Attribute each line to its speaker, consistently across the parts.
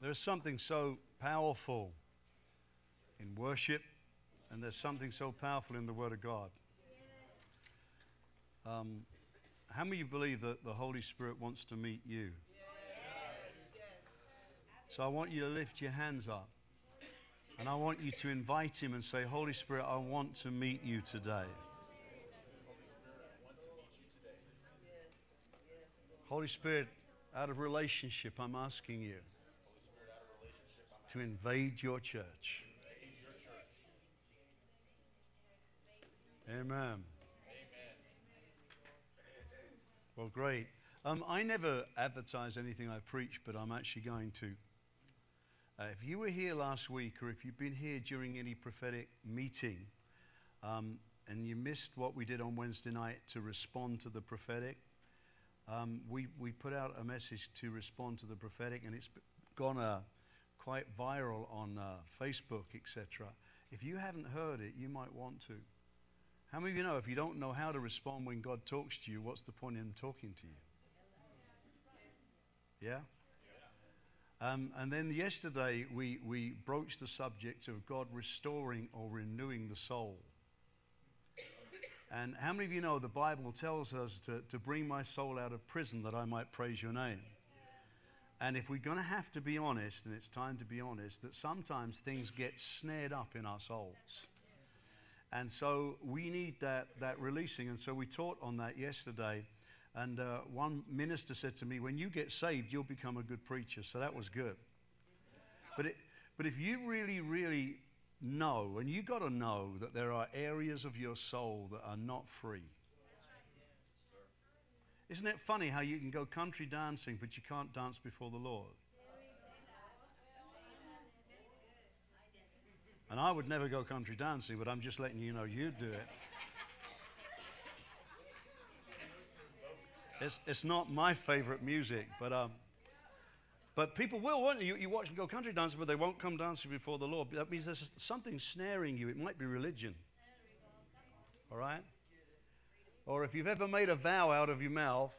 Speaker 1: There's something so powerful in worship, and there's something so powerful in the Word of God. Um, how many of you believe that the Holy Spirit wants to meet you? So I want you to lift your hands up. And I want you to invite Him and say, Holy Spirit, I want to meet you today. Holy Spirit, out of relationship, I'm asking you to invade your church. Amen. Well, great. Um, I never advertise anything I preach, but I'm actually going to. Uh, if you were here last week, or if you've been here during any prophetic meeting, um, and you missed what we did on Wednesday night to respond to the prophetic, um, we, we put out a message to respond to the prophetic, and it's gone uh, quite viral on uh, Facebook, etc. If you haven't heard it, you might want to. How many of you know if you don't know how to respond when God talks to you, what's the point in talking to you? Yeah? Um, and then yesterday we, we broached the subject of God restoring or renewing the soul. And how many of you know the Bible tells us to, to bring my soul out of prison that I might praise your name? And if we're going to have to be honest, and it's time to be honest, that sometimes things get snared up in our souls. And so we need that, that releasing. And so we taught on that yesterday. And uh, one minister said to me, When you get saved, you'll become a good preacher. So that was good. But, it, but if you really, really know, and you've got to know that there are areas of your soul that are not free. Isn't it funny how you can go country dancing, but you can't dance before the Lord? And I would never go country dancing, but I'm just letting you know you'd do it. It's, it's not my favorite music, but, um, but people will, won't you? You watch and go country dancing, but they won't come dancing before the Lord. That means there's something snaring you. It might be religion. All right? Or if you've ever made a vow out of your mouth,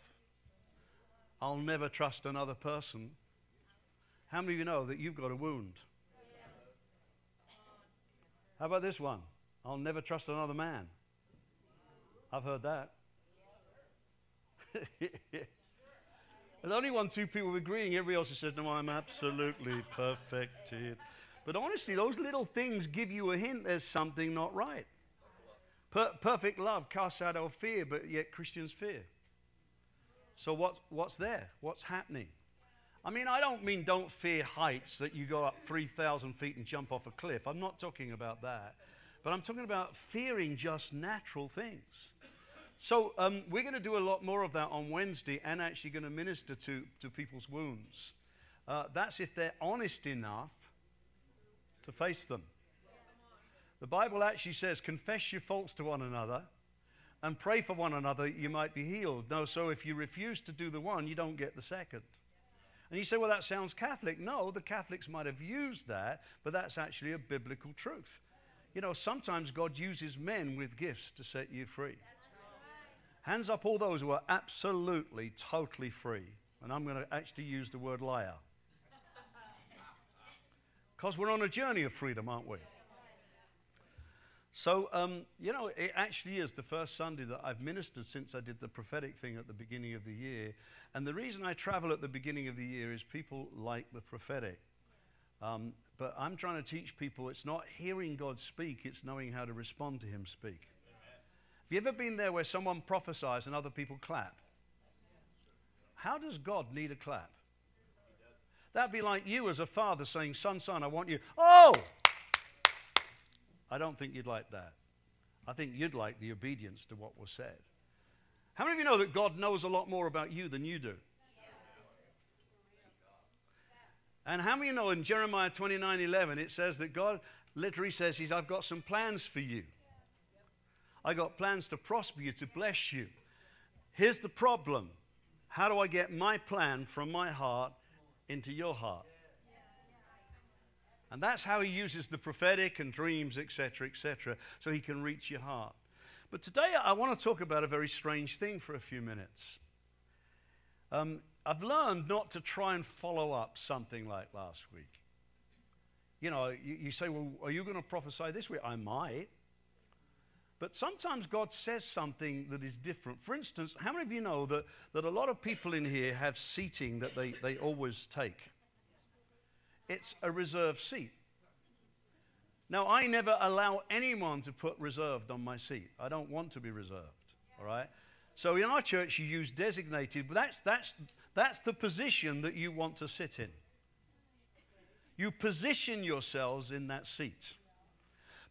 Speaker 1: I'll never trust another person. How many of you know that you've got a wound? How about this one? I'll never trust another man. I've heard that. There's only one, two people agreeing. Everybody else says, No, I'm absolutely perfected. But honestly, those little things give you a hint there's something not right. Per- perfect love casts out all fear, but yet Christians fear. So, what's, what's there? What's happening? I mean, I don't mean don't fear heights that you go up 3,000 feet and jump off a cliff. I'm not talking about that. But I'm talking about fearing just natural things. So um, we're going to do a lot more of that on Wednesday and actually going to minister to, to people's wounds. Uh, that's if they're honest enough to face them. The Bible actually says, confess your faults to one another and pray for one another you might be healed. No, so if you refuse to do the one, you don't get the second. And you say, well, that sounds Catholic. No, the Catholics might have used that, but that's actually a biblical truth. You know, sometimes God uses men with gifts to set you free. Hands up, all those who are absolutely, totally free. And I'm going to actually use the word liar. Because we're on a journey of freedom, aren't we? So, um, you know, it actually is the first Sunday that I've ministered since I did the prophetic thing at the beginning of the year. And the reason I travel at the beginning of the year is people like the prophetic. Um, but I'm trying to teach people it's not hearing God speak, it's knowing how to respond to Him speak. Have you ever been there where someone prophesies and other people clap? How does God need a clap? That'd be like you as a father saying, Son, son, I want you. Oh! I don't think you'd like that. I think you'd like the obedience to what was said. How many of you know that God knows a lot more about you than you do? And how many of you know in Jeremiah 29 11 it says that God literally says, He's, I've got some plans for you. I got plans to prosper you, to bless you. Here's the problem how do I get my plan from my heart into your heart? And that's how he uses the prophetic and dreams, etc., etc., so he can reach your heart. But today I want to talk about a very strange thing for a few minutes. Um, I've learned not to try and follow up something like last week. You know, you, you say, well, are you going to prophesy this week? I might. But sometimes God says something that is different. For instance, how many of you know that, that a lot of people in here have seating that they, they always take? It's a reserved seat. Now, I never allow anyone to put reserved on my seat. I don't want to be reserved, all right? So in our church, you use designated, but that's, that's, that's the position that you want to sit in. You position yourselves in that seat.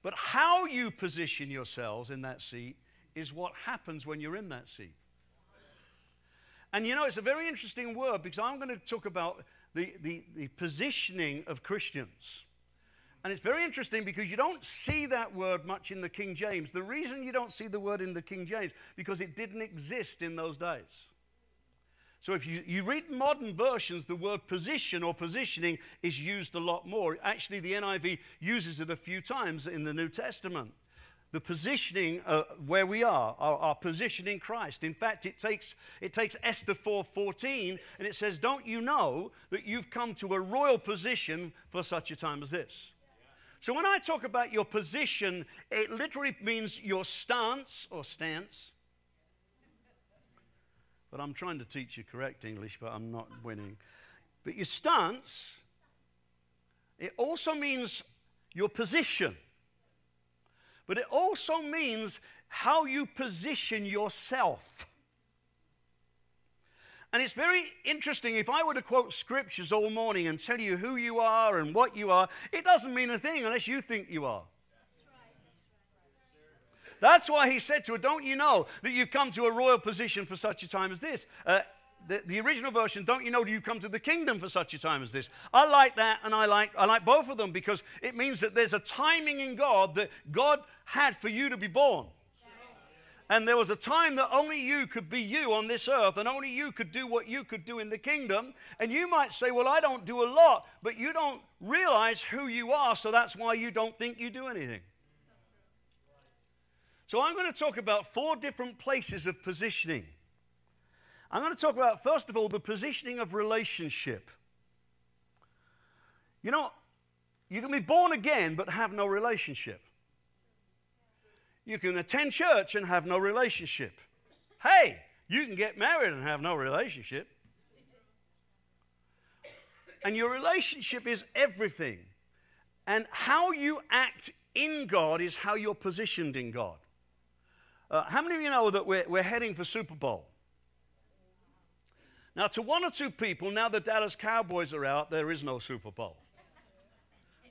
Speaker 1: But how you position yourselves in that seat is what happens when you're in that seat. And you know, it's a very interesting word because I'm going to talk about the, the, the positioning of Christians. And it's very interesting because you don't see that word much in the King James. The reason you don't see the word in the King James because it didn't exist in those days. So if you, you read modern versions, the word position or positioning is used a lot more. Actually, the NIV uses it a few times in the New Testament. The positioning uh, where we are, our, our, position in Christ. In fact, it takes, it takes Esther 4.14 and it says, don't you know that you've come to a royal position for such a time as this? So when I talk about your position, it literally means your stance or stance but I'm trying to teach you correct English, but I'm not winning. But your stance, it also means your position. But it also means how you position yourself. And it's very interesting. If I were to quote scriptures all morning and tell you who you are and what you are, it doesn't mean a thing unless you think you are. That's why he said to her, Don't you know that you've come to a royal position for such a time as this? Uh, the, the, original version, don't you know that you come to the kingdom for such a time as this? I like that, and I like, I like both of them because it means that there's a timing in God that God had for you to be born. And there was a time that only you could be you on this earth, and only you could do what you could do in the kingdom. And you might say, Well, I don't do a lot, but you don't realize who you are, so that's why you don't think you do anything. So I'm going to talk about four different places of positioning. I'm going to talk about, first of all, the positioning of relationship. You know, you can be born again but have no relationship. You can attend church and have no relationship. Hey, you can get married and have no relationship. And your relationship is everything. And how you act in God is how you're positioned in God. Uh, how many of you know that we're, we're heading for Super Bowl? Now, to one or two people, now the Dallas Cowboys are out, there is no Super Bowl.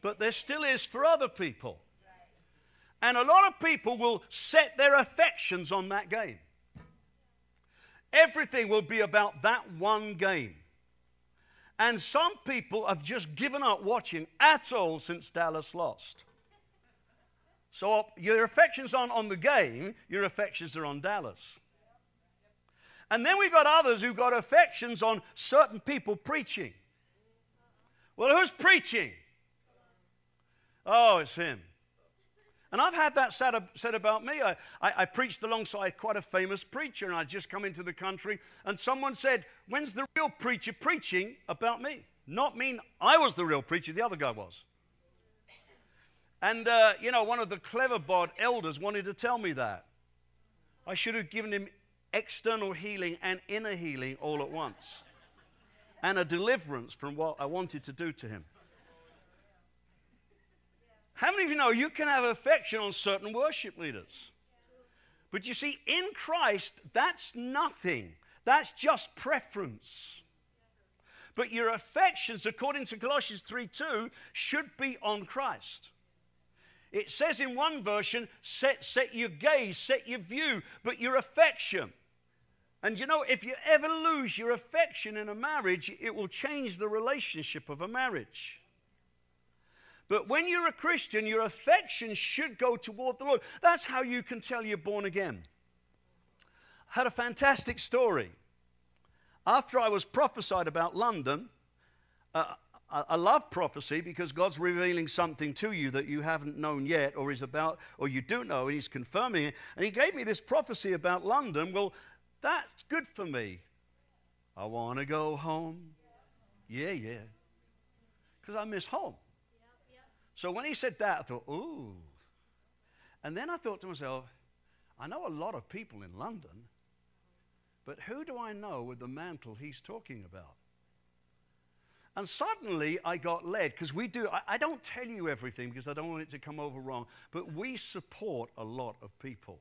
Speaker 1: But there still is for other people. And a lot of people will set their affections on that game. Everything will be about that one game. And some people have just given up watching at all since Dallas lost. So your affections aren't on the game, your affections are on Dallas. And then we've got others who've got affections on certain people preaching. Well, who's preaching? Oh, it's him. And I've had that said, said about me. I, I, I, preached alongside quite a famous preacher, and I'd just come into the country, and someone said, When's the real preacher preaching about me? Not mean I was the real preacher, the other guy was. And, uh, you know, one of the clever bod elders wanted to tell me that. I should have given him external healing and inner healing all at once, and a deliverance from what I wanted to do to him. How many of you know you can have affection on certain worship leaders? But you see, in Christ, that's nothing. That's just preference. But your affections, according to Colossians 3 2, should be on Christ. It says in one version, set, set your gaze, set your view, but your affection. And you know, if you ever lose your affection in a marriage, it will change the relationship of a marriage. But when you're a Christian, your affection should go toward the Lord. That's how you can tell you're born again. I had a fantastic story. After I was prophesied about London, uh, I love prophecy because God's revealing something to you that you haven't known yet or is about, or you do know, and He's confirming it. And He gave me this prophecy about London. Well, that's good for me. I want to go home. Yeah, yeah. Because I miss home. So when he said that, I thought, ooh. And then I thought to myself, I know a lot of people in London, but who do I know with the mantle he's talking about? And suddenly I got led, because we do, I, I, don't tell you everything because I don't want it to come over wrong, but we support a lot of people.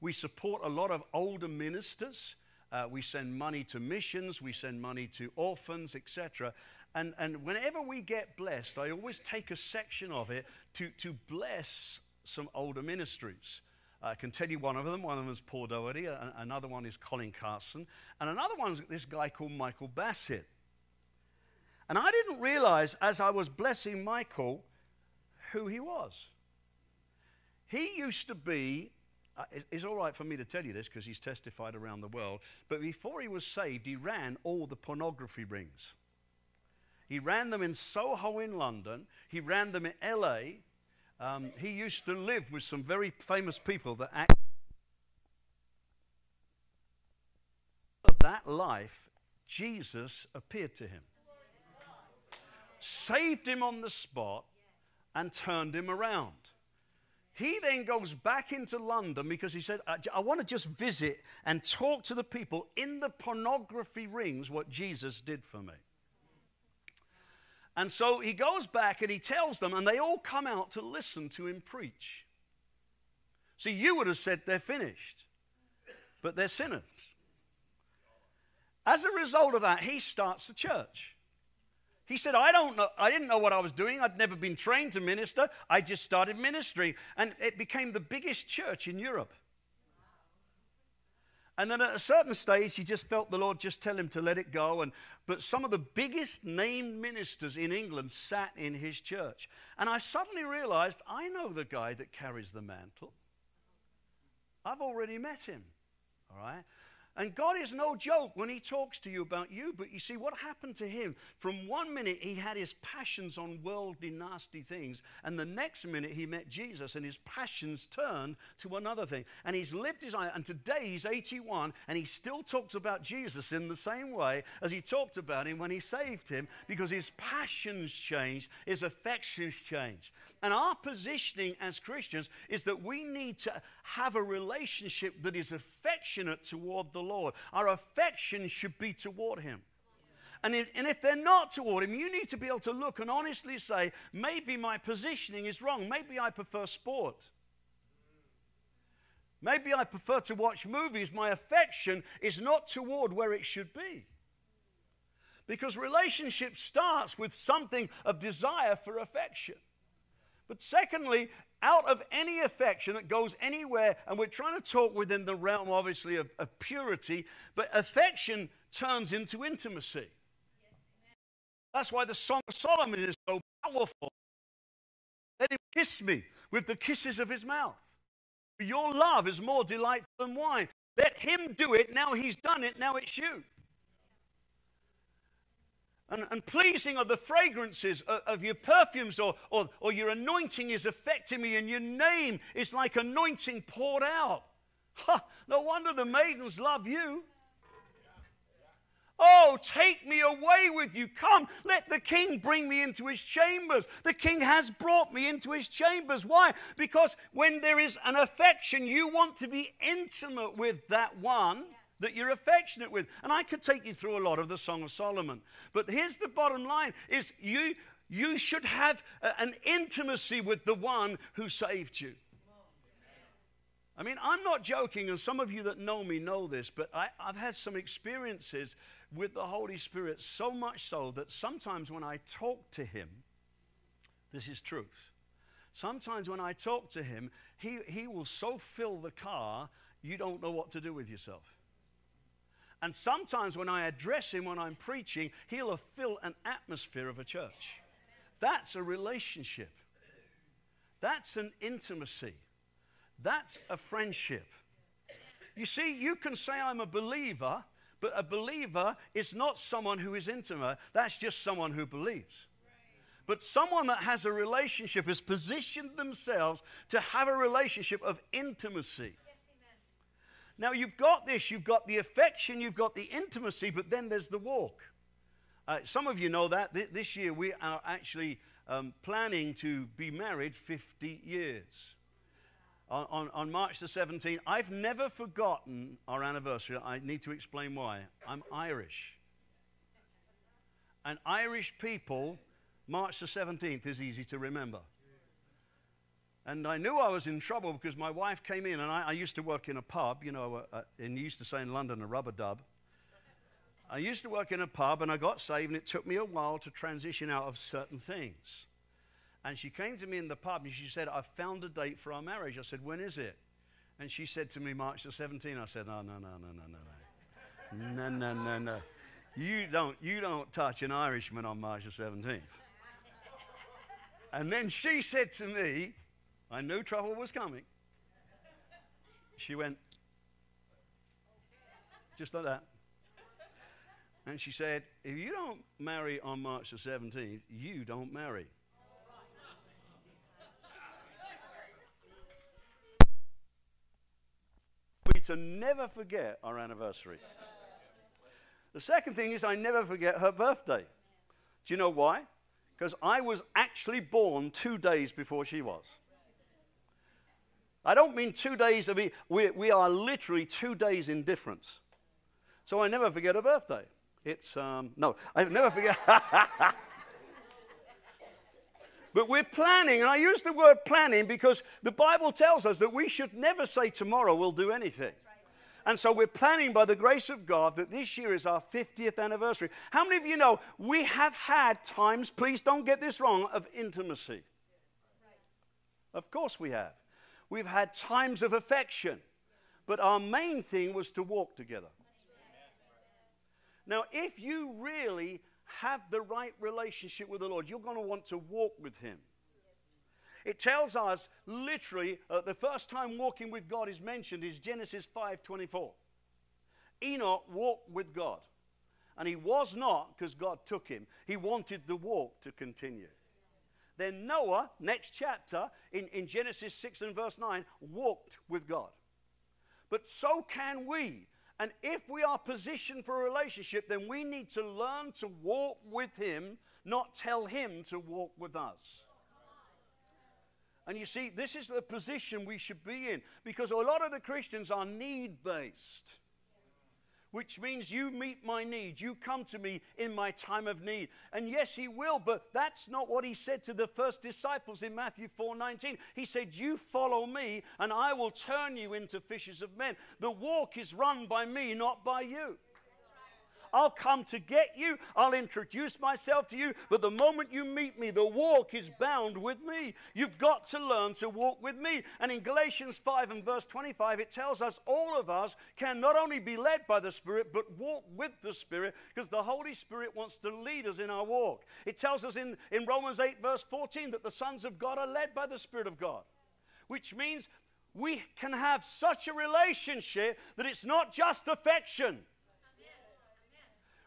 Speaker 1: We support a lot of older ministers. Uh, we send money to missions, we send money to orphans, etc. And, and whenever we get blessed, I always take a section of it to, to bless some older ministries. I can tell you one of them. One of them is Paul Doherty, another one is Colin Carson, and another one is this guy called Michael Bassett. And I didn't realize as I was blessing Michael who he was. He used to be, uh, it's all right for me to tell you this because he's testified around the world, but before he was saved, he ran all the pornography rings. He ran them in Soho in London, he ran them in LA. Um, he used to live with some very famous people that act. Of that life, Jesus appeared to him saved him on the spot, and turned him around. He then goes back into London because he said, I, I want to just visit and talk to the people in the pornography rings what Jesus did for me. And so he goes back and he tells them, and they all come out to listen to him preach. See, you would have said they're finished, but they're sinners. As a result of that, he starts the church. He said, I don't know, I didn't know what I was doing. I'd never been trained to minister. I just started ministering. And it became the biggest church in Europe. And then at a certain stage, he just felt the Lord just tell him to let it go. And, but some of the biggest named ministers in England sat in his church. And I suddenly realized I know the guy that carries the mantle. I've already met him. All right? And God is no joke when He talks to you about you. But you see, what happened to him? From one minute, he had his passions on worldly, nasty things. And the next minute, he met Jesus, and his passions turned to another thing. And he's lived his life. And today, he's 81, and he still talks about Jesus in the same way as he talked about him when he saved him, because his passions changed, his affections changed. And our positioning as Christians is that we need to have a relationship that is affectionate toward the Lord. Our affection should be toward Him. And if, and if, they're not toward him, you need to be able to look and honestly say, maybe my positioning is wrong. Maybe I prefer sport. Maybe I prefer to watch movies. My affection is not toward where it should be. Because relationship starts with something of desire for affection. But secondly, out of any affection that goes anywhere, and we're trying to talk within the realm, obviously, of, of purity, but affection turns into intimacy. That's why the Song of Solomon is so powerful. Let him kiss me with the kisses of his mouth. Your love is more delightful than wine. Let him do it. Now he's done it. Now it's you. And, and, pleasing are the fragrances of, of your perfumes, or, or, or, your anointing is affecting me, and your name is like anointing poured out. Ha, no wonder the maidens love you. Oh, take me away with you. Come, let the king bring me into his chambers. The king has brought me into his chambers. Why? Because when there is an affection, you want to be intimate with that one that you're affectionate with. And I could take you through a lot of the Song of Solomon. But here's the bottom line is you you should have a, an intimacy with the one who saved you. I mean, I'm not joking, and some of you that know me know this, but I, have had some experiences with the Holy Spirit, so much so that sometimes when I talk to Him, this is truth. Sometimes when I talk to Him, He, he will so fill the car, you don't know what to do with yourself. And sometimes when I address him when I'm preaching, he'll fill an atmosphere of a church. That's a relationship. That's an intimacy. That's a friendship. You see, you can say I'm a believer, but a believer is not someone who is intimate. That's just someone who believes. But someone that has a relationship has positioned themselves to have a relationship of intimacy. Now, you've got this, you've got the affection, you've got the intimacy, but then there's the walk. Uh, some of you know that Th- this year we are actually um, planning to be married 50 years. On, on, on, March the 17th, I've never forgotten our anniversary. I need to explain why. I'm Irish. And Irish people, March the 17th is easy to remember. And I knew I was in trouble because my wife came in, and I, I used to work in a pub, you know, uh, uh and used to say in London, a rubber dub. I used to work in a pub, and I got saved, and it took me a while to transition out of certain things. And she came to me in the pub, and she said, I found a date for our marriage. I said, When is it? And she said to me, March the 17th. I said, No, no, no, no, no, no, no. No, no, no, no. You don't, you don't touch an Irishman on March the 17th. And then she said to me, I knew trouble was coming. She went, just like that. And she said, If you don't marry on March the 17th, you don't marry. We to never forget our anniversary. The second thing is, I never forget her birthday. Do you know why? Because I was actually born two days before she was. I don't mean two days of, we, we are literally two days in difference. So I never forget a birthday. It's, um, no, I never forget. but we're planning, and I use the word planning because the Bible tells us that we should never say tomorrow we'll do anything. And so we're planning by the grace of God that this year is our 50th anniversary. How many of you know we have had times, please don't get this wrong, of intimacy? Of course we have. We've had times of affection, but our main thing was to walk together. Now, if you really have the right relationship with the Lord, you're going to want to walk with Him. It tells us literally uh, the first time walking with God is mentioned is Genesis 5:24. Enoch walked with God, and he was not because God took him. He wanted the walk to continue. Then Noah, next chapter, in, in Genesis 6 and verse 9, walked with God. But so can we. And if we are positioned for a relationship, then we need to learn to walk with Him, not tell Him to walk with us. And you see, this is the position we should be in because a lot of the Christians are need based which means you meet my need. You come to me in my time of need. And yes, he will, but that's not what he said to the first disciples in Matthew 4:19. He said, "You follow me, and I will turn you into fishers of men." The walk is run by me, not by you. I'll come to get you. I'll introduce myself to you. But the moment you meet me, the walk is bound with me. You've got to learn to walk with me. And in Galatians 5 and verse 25, it tells us all of us can not only be led by the Spirit, but walk with the Spirit because the Holy Spirit wants to lead us in our walk. It tells us in, in Romans 8, verse 14, that the sons of God are led by the Spirit of God, which means we can have such a relationship that it's not just affection.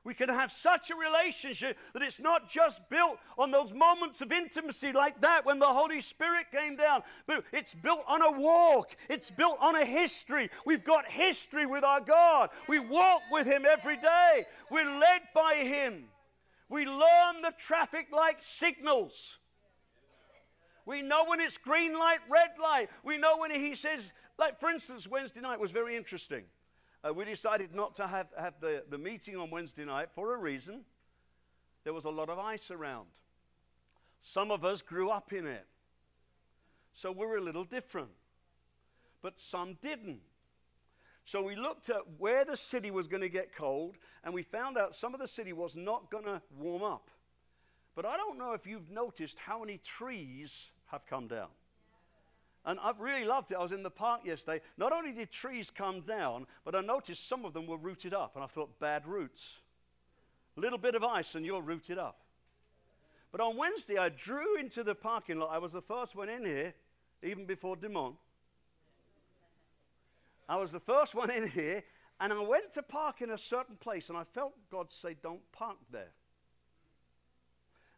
Speaker 1: We can have such a relationship that it's not just built on those moments of intimacy like that when the Holy Spirit came down, but it's built on a walk. It's built on a history. We've got history with our God. We walk with Him every day. We're led by Him. We learn the traffic light signals. We know when it's green light, red light. We know when He says, like for instance, Wednesday night was very interesting uh, we decided not to have, have the, the meeting on Wednesday night for a reason. There was a lot of ice around. Some of us grew up in it. So we're a little different. But some didn't. So we looked at where the city was going to get cold, and we found out some of the city was not going to warm up. But I don't know if you've noticed how many trees have come down. And I've really loved it. I was in the park yesterday. Not only did trees come down, but I noticed some of them were rooted up. And I thought, bad roots. A little bit of ice and you're rooted up. But on Wednesday, I drew into the parking lot. I was the first one in here, even before Demont. I was the first one in here, and I went to park in a certain place, and I felt God say, Don't park there.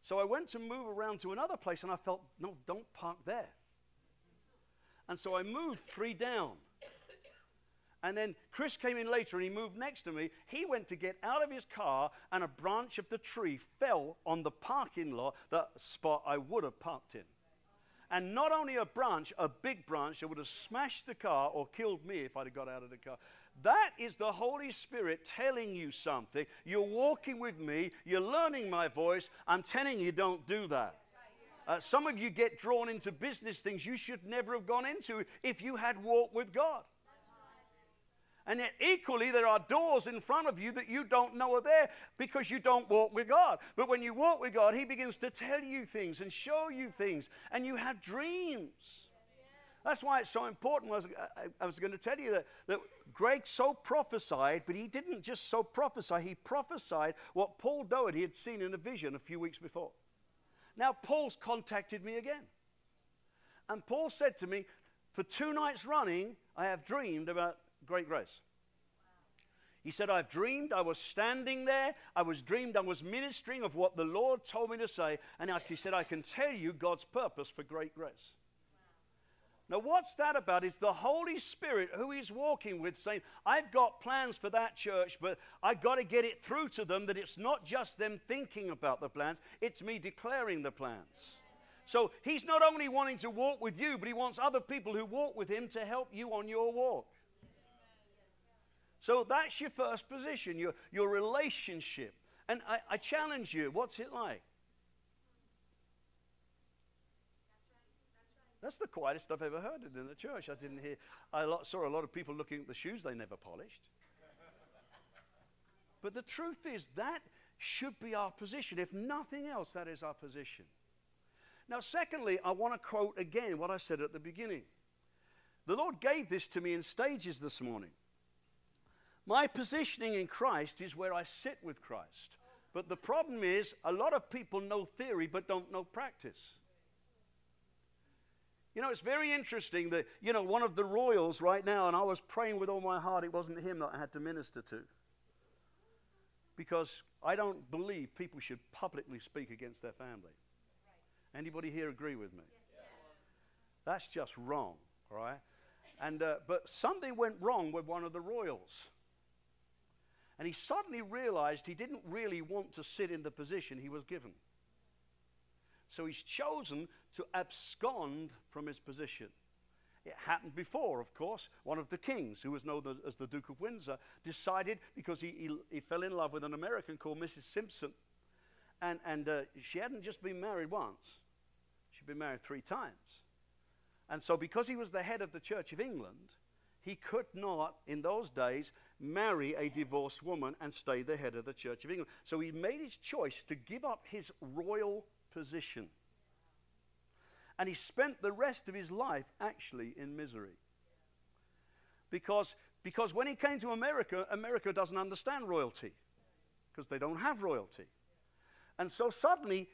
Speaker 1: So I went to move around to another place, and I felt, No, don't park there. And so I moved three down. And then Chris came in later and he moved next to me. He went to get out of his car, and a branch of the tree fell on the parking lot, the spot I would have parked in. And not only a branch, a big branch that would have smashed the car or killed me if I'd have got out of the car. That is the Holy Spirit telling you something. You're walking with me, you're learning my voice. I'm telling you, don't do that. Uh, some of you get drawn into business things you should never have gone into if you had walked with God. And yet, equally, there are doors in front of you that you don't know are there because you don't walk with God. But when you walk with God, He begins to tell you things and show you things, and you have dreams. That's why it's so important. I was, I was going to tell you that, that Greg so prophesied, but he didn't just so prophesy, he prophesied what Paul Doherty had seen in a vision a few weeks before. Now, Paul's contacted me again. And Paul said to me, For two nights running, I have dreamed about great grace. He said, I've dreamed I was standing there. I was dreamed I was ministering of what the Lord told me to say. And he said, I can tell you God's purpose for great grace. Now, what's that about? It's the Holy Spirit who he's walking with saying, I've got plans for that church, but I've got to get it through to them that it's not just them thinking about the plans, it's me declaring the plans. So he's not only wanting to walk with you, but he wants other people who walk with him to help you on your walk. So that's your first position, your, your relationship. And I, I challenge you, what's it like? That's the quietest I've ever heard it in the church. I didn't hear, I saw a lot of people looking at the shoes they never polished. But the truth is, that should be our position. If nothing else, that is our position. Now, secondly, I want to quote again what I said at the beginning. The Lord gave this to me in stages this morning. My positioning in Christ is where I sit with Christ. But the problem is, a lot of people know theory but don't know practice. You know, it's very interesting that, you know, one of the royals right now, and I was praying with all my heart, it wasn't him that I had to minister to. Because I don't believe people should publicly speak against their family. Anybody here agree with me? That's just wrong, right? And, uh, but something went wrong with one of the royals. And he suddenly realized he didn't really want to sit in the position he was given. So he's chosen to abscond from his position. It happened before, of course. One of the kings, who was known as the Duke of Windsor, decided because he, he, he fell in love with an American called Mrs. Simpson. And, and uh, she hadn't just been married once, she'd been married three times. And so, because he was the head of the Church of England, he could not, in those days, marry a divorced woman and stay the head of the Church of England. So he made his choice to give up his royal position. And he spent the rest of his life actually in misery. Because, because when he came to America, America doesn't understand royalty because they don't have royalty. And so suddenly,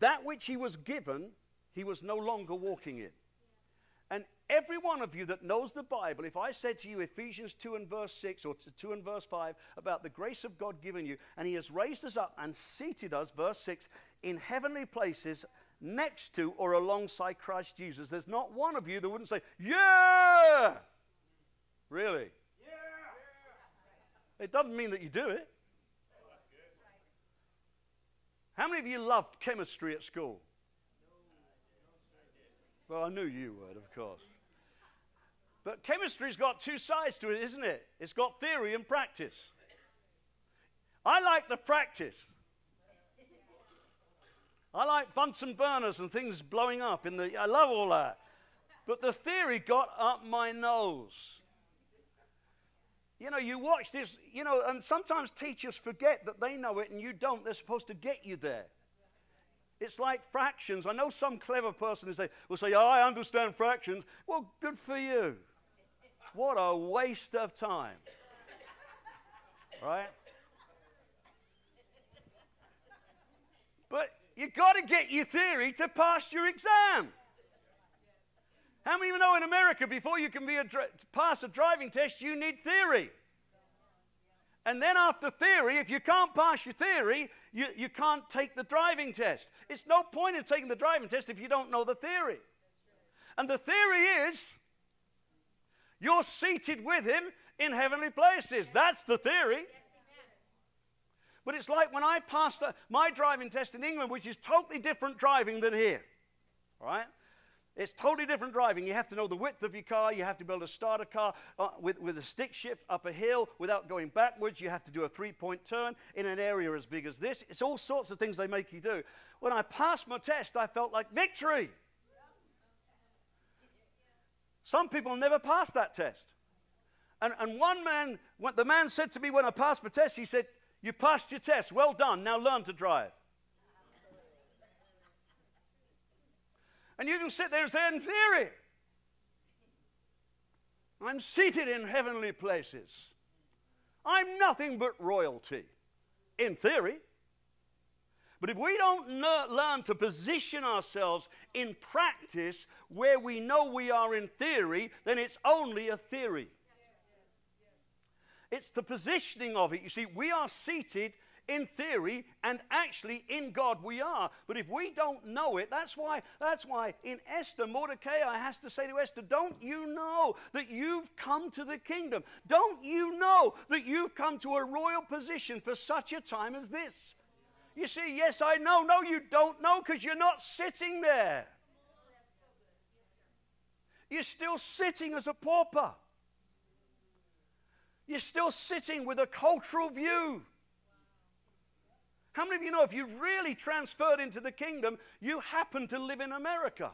Speaker 1: that which he was given, he was no longer walking in. And every one of you that knows the Bible, if I said to you Ephesians 2 and verse 6 or 2 and verse 5 about the grace of God given you, and He has raised us up and seated us, verse 6, in heavenly places next to or alongside Christ Jesus, there's not one of you that wouldn't say, Yeah! Really? Yeah! It doesn't mean that you do it. How many of you loved chemistry at school? Well, I knew you would, of course. But chemistry's got two sides to it, isn't it? It's got theory and practice. I like the practice. I like Bunsen burners and things blowing up in the I love all that. But the theory got up my nose. You know, you watch this, you know, and sometimes teachers forget that they know it and you don't. They're supposed to get you there. It's like fractions. I know some clever person who say, will say, oh, I understand fractions. Well, good for you. What a waste of time. Right? But you got to get your theory to pass your exam. How many of you know in America, before you can be a pass a driving test, you need theory? And then after theory, if you can't pass your theory, you, you can't take the driving test. It's no point in taking the driving test if you don't know the theory. And the theory is you're seated with him in heavenly places. That's the theory. But it's like when I passed the, my driving test in England, which is totally different driving than here. All right? It's totally different driving. You have to know the width of your car. You have to be able to start a car uh, with, with a stick shift up a hill without going backwards. You have to do a three point turn in an area as big as this. It's all sorts of things they make you do. When I passed my test, I felt like victory. Some people never pass that test. And, and one man, the man said to me when I passed my test, he said, You passed your test. Well done. Now learn to drive. And you can sit there and say, in theory, I'm seated in heavenly places. I'm nothing but royalty, in theory. But if we don't learn to position ourselves in practice where we know we are in theory, then it's only a theory. It's the positioning of it. You see, we are seated in theory and actually in God we are. But if we don't know it, that's why, that's why in Esther, Mordecai has to say to Esther, Don't you know that you've come to the kingdom? Don't you know that you've come to a royal position for such a time as this? You see, yes, I know. No, you don't know because you're not sitting there. You're still sitting as a pauper. You're still sitting with a cultural view. How many of you know if you've really transferred into the kingdom, you happen to live in America?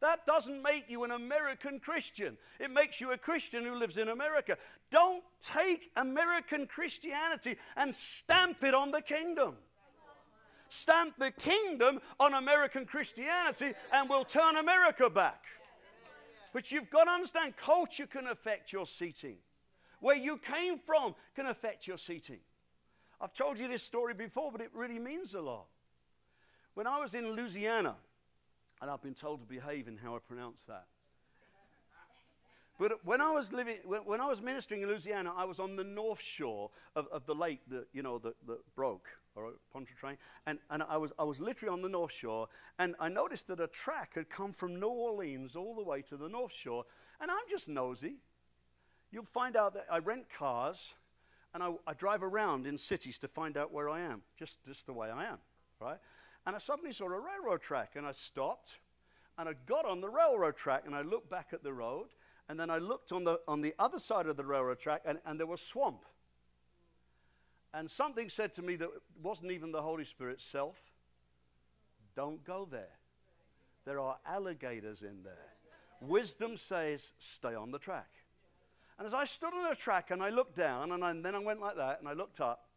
Speaker 1: That doesn't make you an American Christian. It makes you a Christian who lives in America. Don't take American Christianity and stamp it on the kingdom. Stamp the kingdom on American Christianity and we'll turn America back. But you've got to understand culture can affect your seating. Where you came from can affect your seating. I've told you this story before, but it really means a lot. When I was in Louisiana, and I've been told to behave in how I pronounce that. But when I was living, when, I was ministering in Louisiana, I was on the north shore of, of the lake that you know that, that broke, or Pontchartrain, and, and I was I was literally on the north shore, and I noticed that a track had come from New Orleans all the way to the north shore, and I'm just nosy. You'll find out that I rent cars, and I, I, drive around in cities to find out where I am, just, just the way I am, right? And I suddenly saw a railroad track, and I stopped, and I got on the railroad track, and I looked back at the road, and then I looked on the, on the other side of the railroad track, and, and there was swamp. And something said to me that wasn't even the Holy Spirit self don't go there. There are alligators in there. Wisdom says, stay on the track. And as I stood on the track and I looked down, and, I, and then I went like that and I looked up,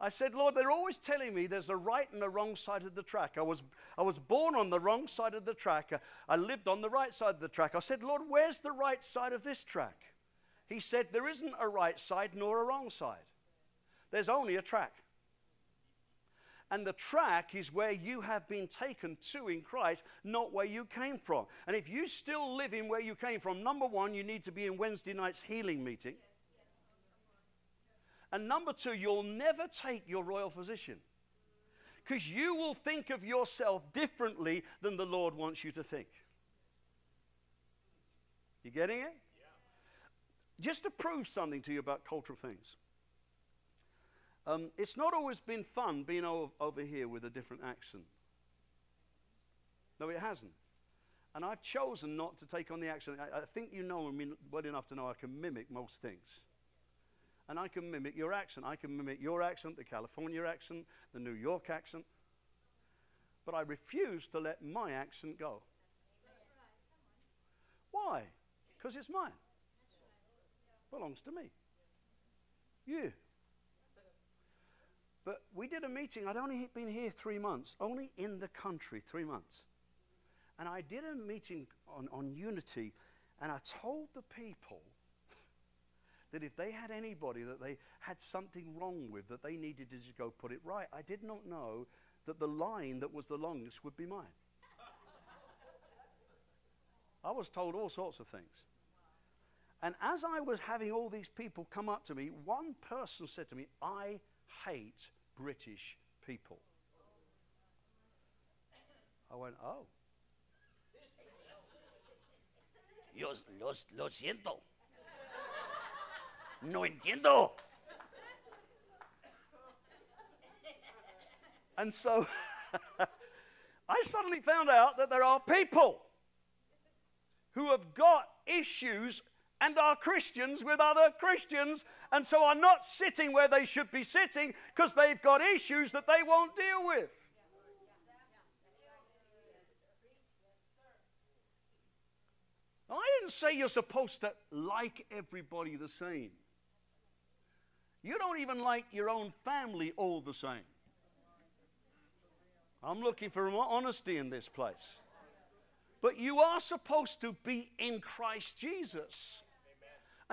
Speaker 1: I said, Lord, they're always telling me there's a right and a wrong side of the track. I was, I was born on the wrong side of the track. I, I lived on the right side of the track. I said, Lord, where's the right side of this track? He said, There isn't a right side nor a wrong side. There's only a track. And the track is where you have been taken to in Christ, not where you came from. And if you still live in where you came from, number one, you need to be in Wednesday night's healing meeting. And number two, you'll never take your royal position because you will think of yourself differently than the Lord wants you to think. You getting it? Just to prove something to you about cultural things. Um, it's not always been fun being over here with a different accent. No, it hasn't. And I've chosen not to take on the accent. I, I think you know me well enough to know I can mimic most things. And I can mimic your accent. I can mimic your accent, the California accent, the New York accent. But I refuse to let my accent go. Why? Because it's mine. Belongs to me. You. But we did a meeting. I'd only been here three months, only in the country, three months. And I did a meeting on, on unity, and I told the people that if they had anybody that they had something wrong with, that they needed to just go put it right. I did not know that the line that was the longest would be mine. I was told all sorts of things. And as I was having all these people come up to me, one person said to me, I hate British people. I went, oh. Yo, lo, lo siento. no entiendo. And so I suddenly found out that there are people who have got issues and are Christians with other Christians, and so are not sitting where they should be sitting because they've got issues that they won't deal with. I didn't say you're supposed to like everybody the same. You don't even like your own family all the same. I'm looking for more honesty in this place. But you are supposed to be in Christ Jesus.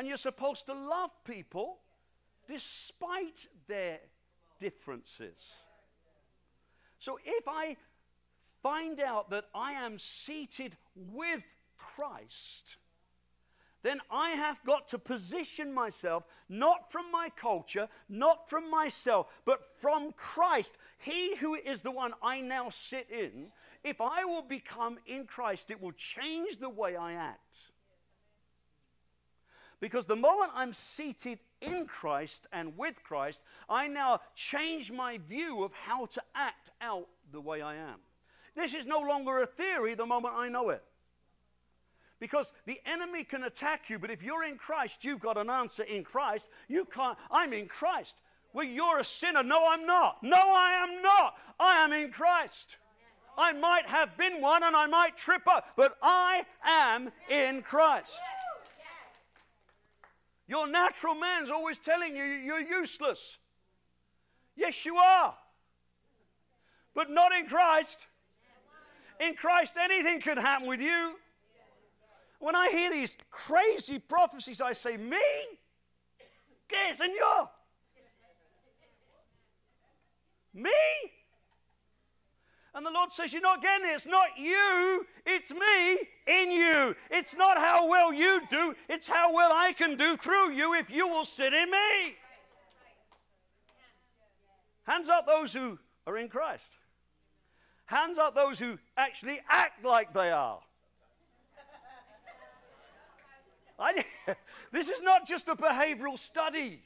Speaker 1: And you're supposed to love people despite their differences. So if I find out that I am seated with Christ, then I have got to position myself not from my culture, not from myself, but from Christ. He who is the one I now sit in, if I will become in Christ, it will change the way I act. Because the moment I'm seated in Christ and with Christ, I now change my view of how to act out the way I am. This is no longer a theory the moment I know it. Because the enemy can attack you, but if you're in Christ, you've got an answer in Christ. You can't, I'm in Christ. Well, you're a sinner. No, I'm not. No, I am not. I am in Christ. I might have been one and I might trip up, but I am in Christ. Your natural man's always telling you you're useless. Yes, you are. But not in Christ. In Christ, anything can happen with you. When I hear these crazy prophecies, I say, Me? ¿Qué, Señor? Me? And the Lord says, You're not getting it. It's not you, it's me in you. It's not how well you do, it's how well I can do through you if you will sit in me. Hands up those who are in Christ. Hands up those who actually act like they are. I, this is not just a behavioral study.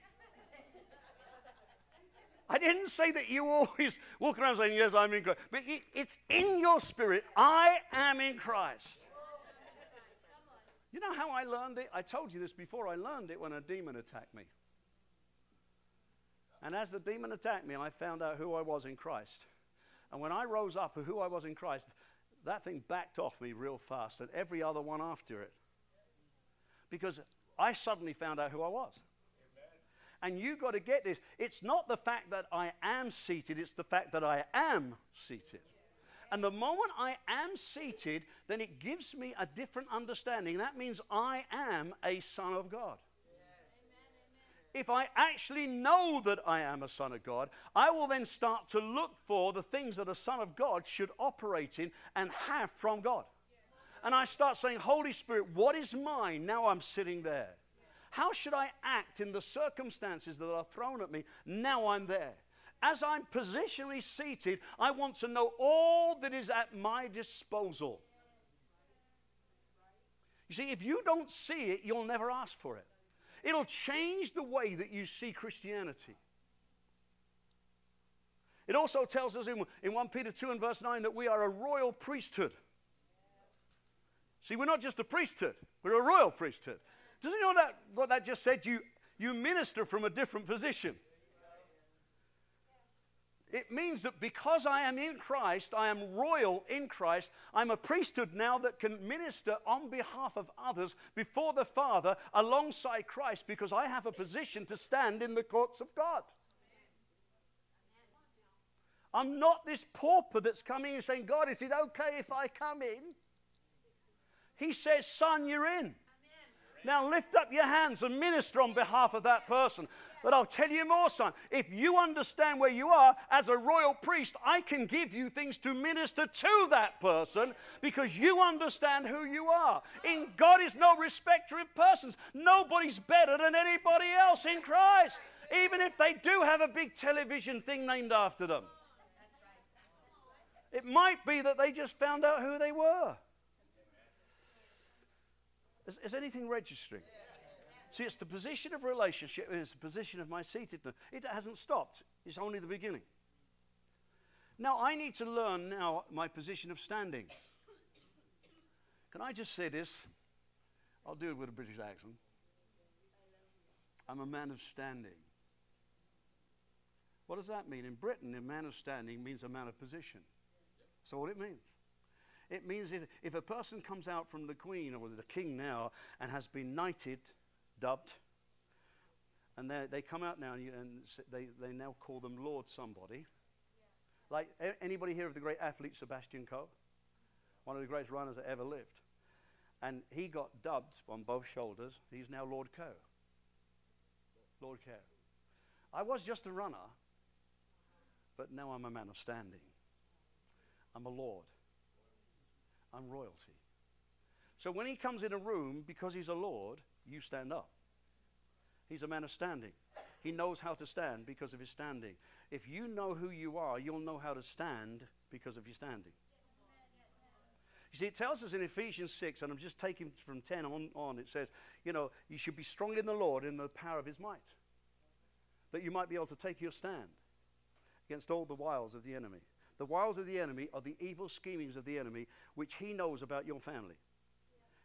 Speaker 1: I didn't say that you always walk around saying, Yes, I'm in Christ. But it's in your spirit, I am in Christ. You know how I learned it? I told you this before. I learned it when a demon attacked me. And as the demon attacked me, I found out who I was in Christ. And when I rose up who I was in Christ, that thing backed off me real fast, and every other one after it because I suddenly found out who I was. And you've got to get this. It's not the fact that I am seated, it's the fact that I am seated. And the moment I am seated, then it gives me a different understanding. That means I am a son of God. If I actually know that I am a son of God, I will then start to look for the things that a son of God should operate in and have from God and I start saying, Holy Spirit, what is mine? Now I'm sitting there. How should I act in the circumstances that are thrown at me? Now I'm there. As I'm positionally seated, I want to know all that is at my disposal. You see, if you don't see it, you'll never ask for it. It'll change the way that you see Christianity. It also tells us in, in 1 Peter 2 and verse 9 that we are a royal priesthood. See, we're not just a priesthood, we're a royal priesthood. Doesn't you know that, what that just said? You, you minister from a different position. It means that because I am in Christ, I am royal in Christ, I'm a priesthood now that can minister on behalf of others before the Father alongside Christ because I have a position to stand in the courts of God. I'm not this pauper that's coming and saying, God, is it okay if I come in? He says, Son, you're in. Now lift up your hands and minister on behalf of that person. But I'll tell you more, son. If you understand where you are as a royal priest, I can give you things to minister to that person because you understand who you are. In God is no respecter of persons. Nobody's better than anybody else in Christ, even if they do have a big television thing named after them. It might be that they just found out who they were. Is, is anything registering? See, it's the position of relationship it's the position of my seatedness. It hasn't stopped, it's only the beginning. Now, I need to learn now my position of standing. Can I just say this? I'll do it with a British accent. I'm a man of standing. What does that mean? In Britain, a man of standing means a man of position. That's all it means. It means if, if a person comes out from the Queen or the King now and has been knighted, dubbed, and they come out now and, you, and, they, they now call them Lord somebody. Like anybody here of the great athlete Sebastian Coe? One of the greatest runners that ever lived. And he got dubbed on both shoulders. He's now Lord Coe. Lord Coe. I was just a runner, but now I'm a man of standing. I'm a Lord. I'm royalty. So when he comes in a room, because he's a Lord, you stand up. He's a man of standing. He knows how to stand because of his standing. If you know who you are, you'll know how to stand because of your standing. You see, it tells us in Ephesians 6, and I'm just taking from 10 on, on, it says, you know, you should be strong in the Lord in the power of his might, that you might be able to take your stand against all the wiles of the enemy. The wiles of the enemy are the evil schemings of the enemy, which he knows about your family.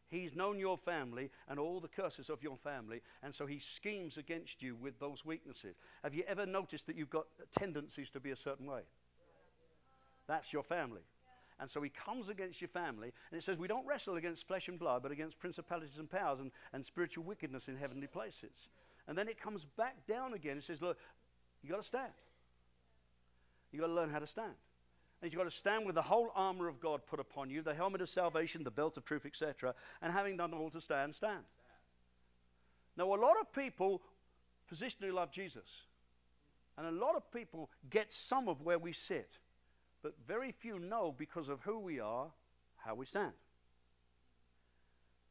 Speaker 1: He's known your family and all the curses of your family, and so he schemes against you with those weaknesses. Have you ever noticed that you've got tendencies to be a certain way? That's your family. And so he comes against your family, and it says, We don't wrestle against flesh and blood, but against principalities and powers and, and spiritual wickedness in heavenly places. And then it comes back down again. and says, Look, you've got to stand. You've got to learn how to stand. And you've got to stand with the whole armor of God put upon you, the helmet of salvation, the belt of truth, etc. And having done all to stand, stand. Now, a lot of people positionally love Jesus. And a lot of people get some of where we sit. But very few know because of who we are, how we stand.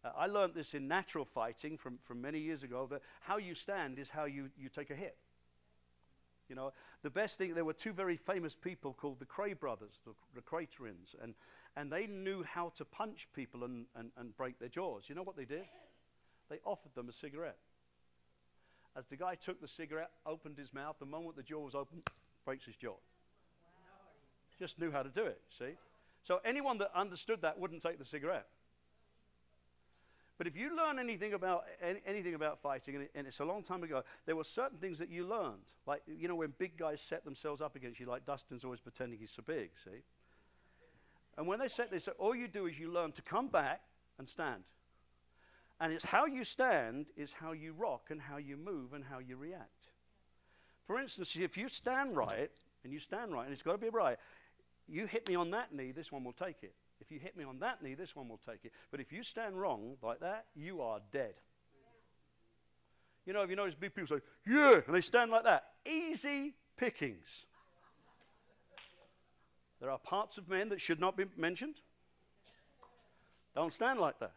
Speaker 1: Uh, I learned this in natural fighting from, from many years ago that how you stand is how you, you take a hit. You know, the best thing, there were two very famous people called the Kray brothers, the, the and, and they knew how to punch people and, and, and break their jaws. You know what they did? They offered them a cigarette. As the guy took the cigarette, opened his mouth, the moment the jaw was open, breaks his jaw. Just knew how to do it, see? So anyone that understood that wouldn't take the cigarette. But if you learn anything about anything about fighting, and it's a long time ago, there were certain things that you learned. Like, you know, when big guys set themselves up against you, like Dustin's always pretending he's so big, see? And when they set this, all you do is you learn to come back and stand. And it's how you stand is how you rock and how you move and how you react. For instance, if you stand right, and you stand right, and it's got to be right, you hit me on that knee, this one will take it. If you hit me on that knee, this one will take it. But if you stand wrong like that, you are dead. You know, if you notice big people say, yeah, and they stand like that. Easy pickings. There are parts of men that should not be mentioned. Don't stand like that.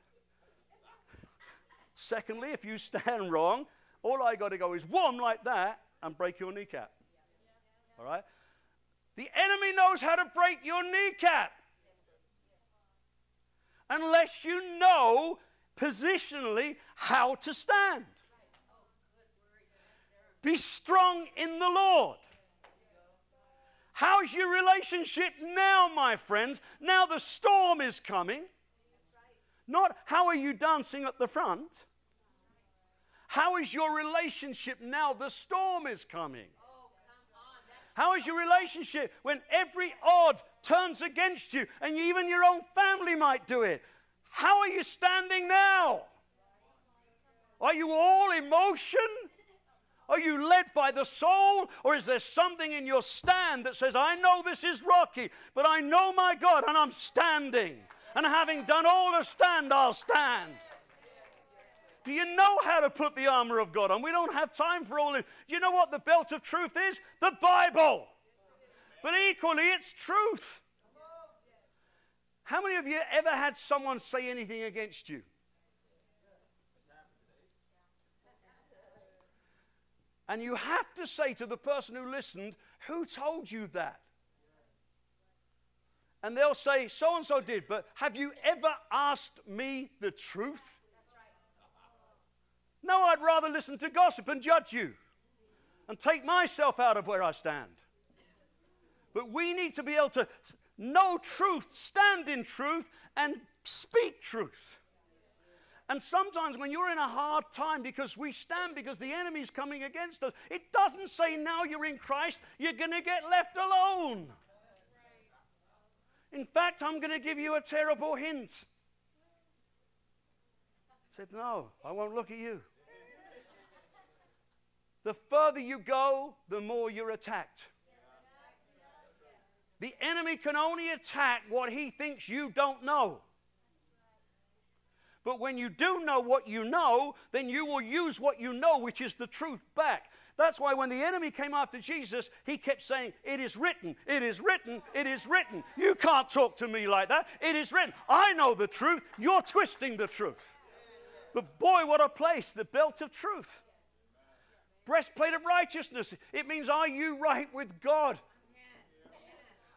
Speaker 1: Secondly, if you stand wrong, all I got to go is one like that and break your kneecap. All right? The enemy knows how to break your kneecap. Unless you know positionally how to stand. Be strong in the Lord. How's your relationship now, my friends? Now the storm is coming. Not how are you dancing at the front? How is your relationship now? The storm is coming. How is your relationship when every odd turns against you and even your own family might do it? How are you standing now? Are you all emotion? Are you led by the soul? Or is there something in your stand that says, I know this is rocky, but I know my God and I'm standing. And having done all to stand, I'll stand. Do you know how to put the armor of God on? We don't have time for all this. You know what the belt of truth is? The Bible. But equally, it's truth. How many of you ever had someone say anything against you? And you have to say to the person who listened, Who told you that? And they'll say, So and so did, but have you ever asked me the truth? No, I'd rather listen to gossip and judge you and take myself out of where I stand. But we need to be able to know truth, stand in truth, and speak truth. And sometimes when you're in a hard time because we stand because the enemy's coming against us, it doesn't say now you're in Christ, you're going to get left alone. In fact, I'm going to give you a terrible hint. I said, No, I won't look at you. The further you go, the more you're attacked. The enemy can only attack what he thinks you don't know. But when you do know what you know, then you will use what you know, which is the truth, back. That's why when the enemy came after Jesus, he kept saying, It is written, it is written, it is written. You can't talk to me like that. It is written. I know the truth. You're twisting the truth. But boy, what a place, the belt of truth. Breastplate of righteousness. It means, Are you right with God?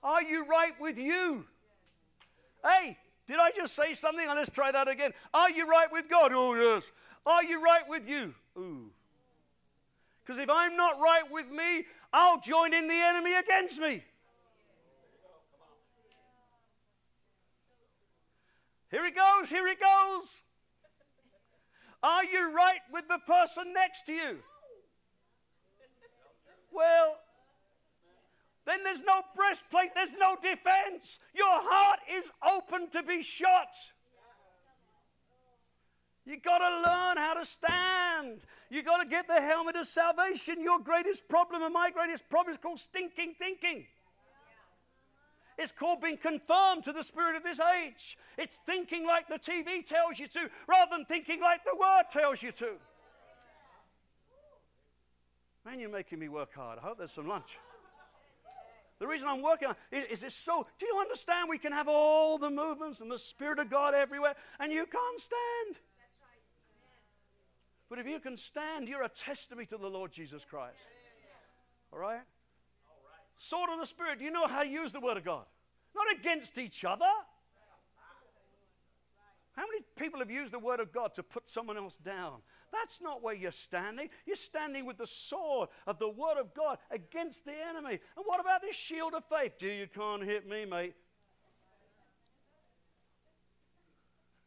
Speaker 1: Are you right with you? Hey, did I just say something? let's try that again. Are you right with God? Oh, yes. Are you right with you? Ooh. Because if I'm not right with me, I'll join in the enemy against me. Here it goes, here it goes. Are you right with the person next to you? Well, then there's no breastplate, there's no defense. Your heart is open to be shot. You got to learn how to stand. You got to get the helmet of salvation. Your greatest problem and my greatest problem is called stinking thinking. It's called being confirmed to the spirit of this age. It's thinking like the TV tells you to rather than thinking like the Word tells you to. Man, you're making me work hard. I hope there's some lunch. The reason I'm working is, is this so. Do you understand we can have all the movements and the Spirit of God everywhere, and you can't stand? But if you can stand, you're a testimony to the Lord Jesus Christ. All right? Sword of the Spirit. Do you know how to use the Word of God? Not against each other. How many people have used the Word of God to put someone else down? That's not where you're standing. You're standing with the sword of the Word of God against the enemy. And what about this shield of faith? Do you can't hit me, mate.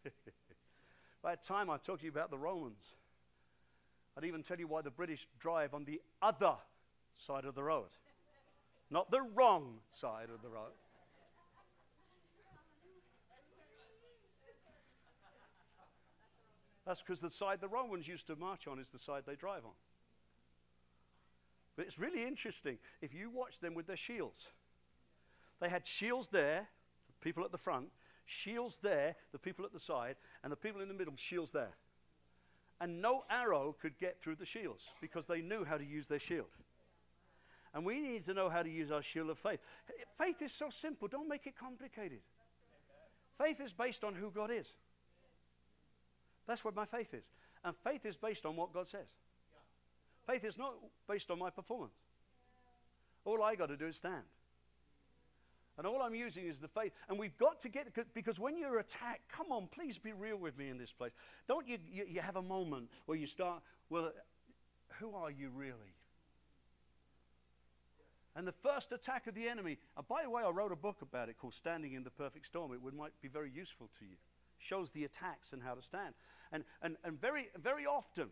Speaker 1: By the time I talk to you about the Romans, I'd even tell you why the British drive on the other side of the road, not the wrong side of the road. That's because the side the Romans used to march on is the side they drive on. But it's really interesting. If you watch them with their shields, they had shields there, the people at the front, shields there, the people at the side, and the people in the middle, shields there. And no arrow could get through the shields because they knew how to use their shield. And we need to know how to use our shield of faith. Faith is so simple, don't make it complicated. Faith is based on who God is. That's what my faith is. And faith is based on what God says. Faith is not based on my performance. All I got to do is stand. And all I'm using is the faith. And we've got to get, because when you're attacked, come on, please be real with me in this place. Don't you, you, you have a moment where you start, well, who are you really? And the first attack of the enemy, uh, by the way, I wrote a book about it called Standing in the Perfect Storm. It would, might be very useful to you. Shows the attacks and how to stand. And, and, and very, very often,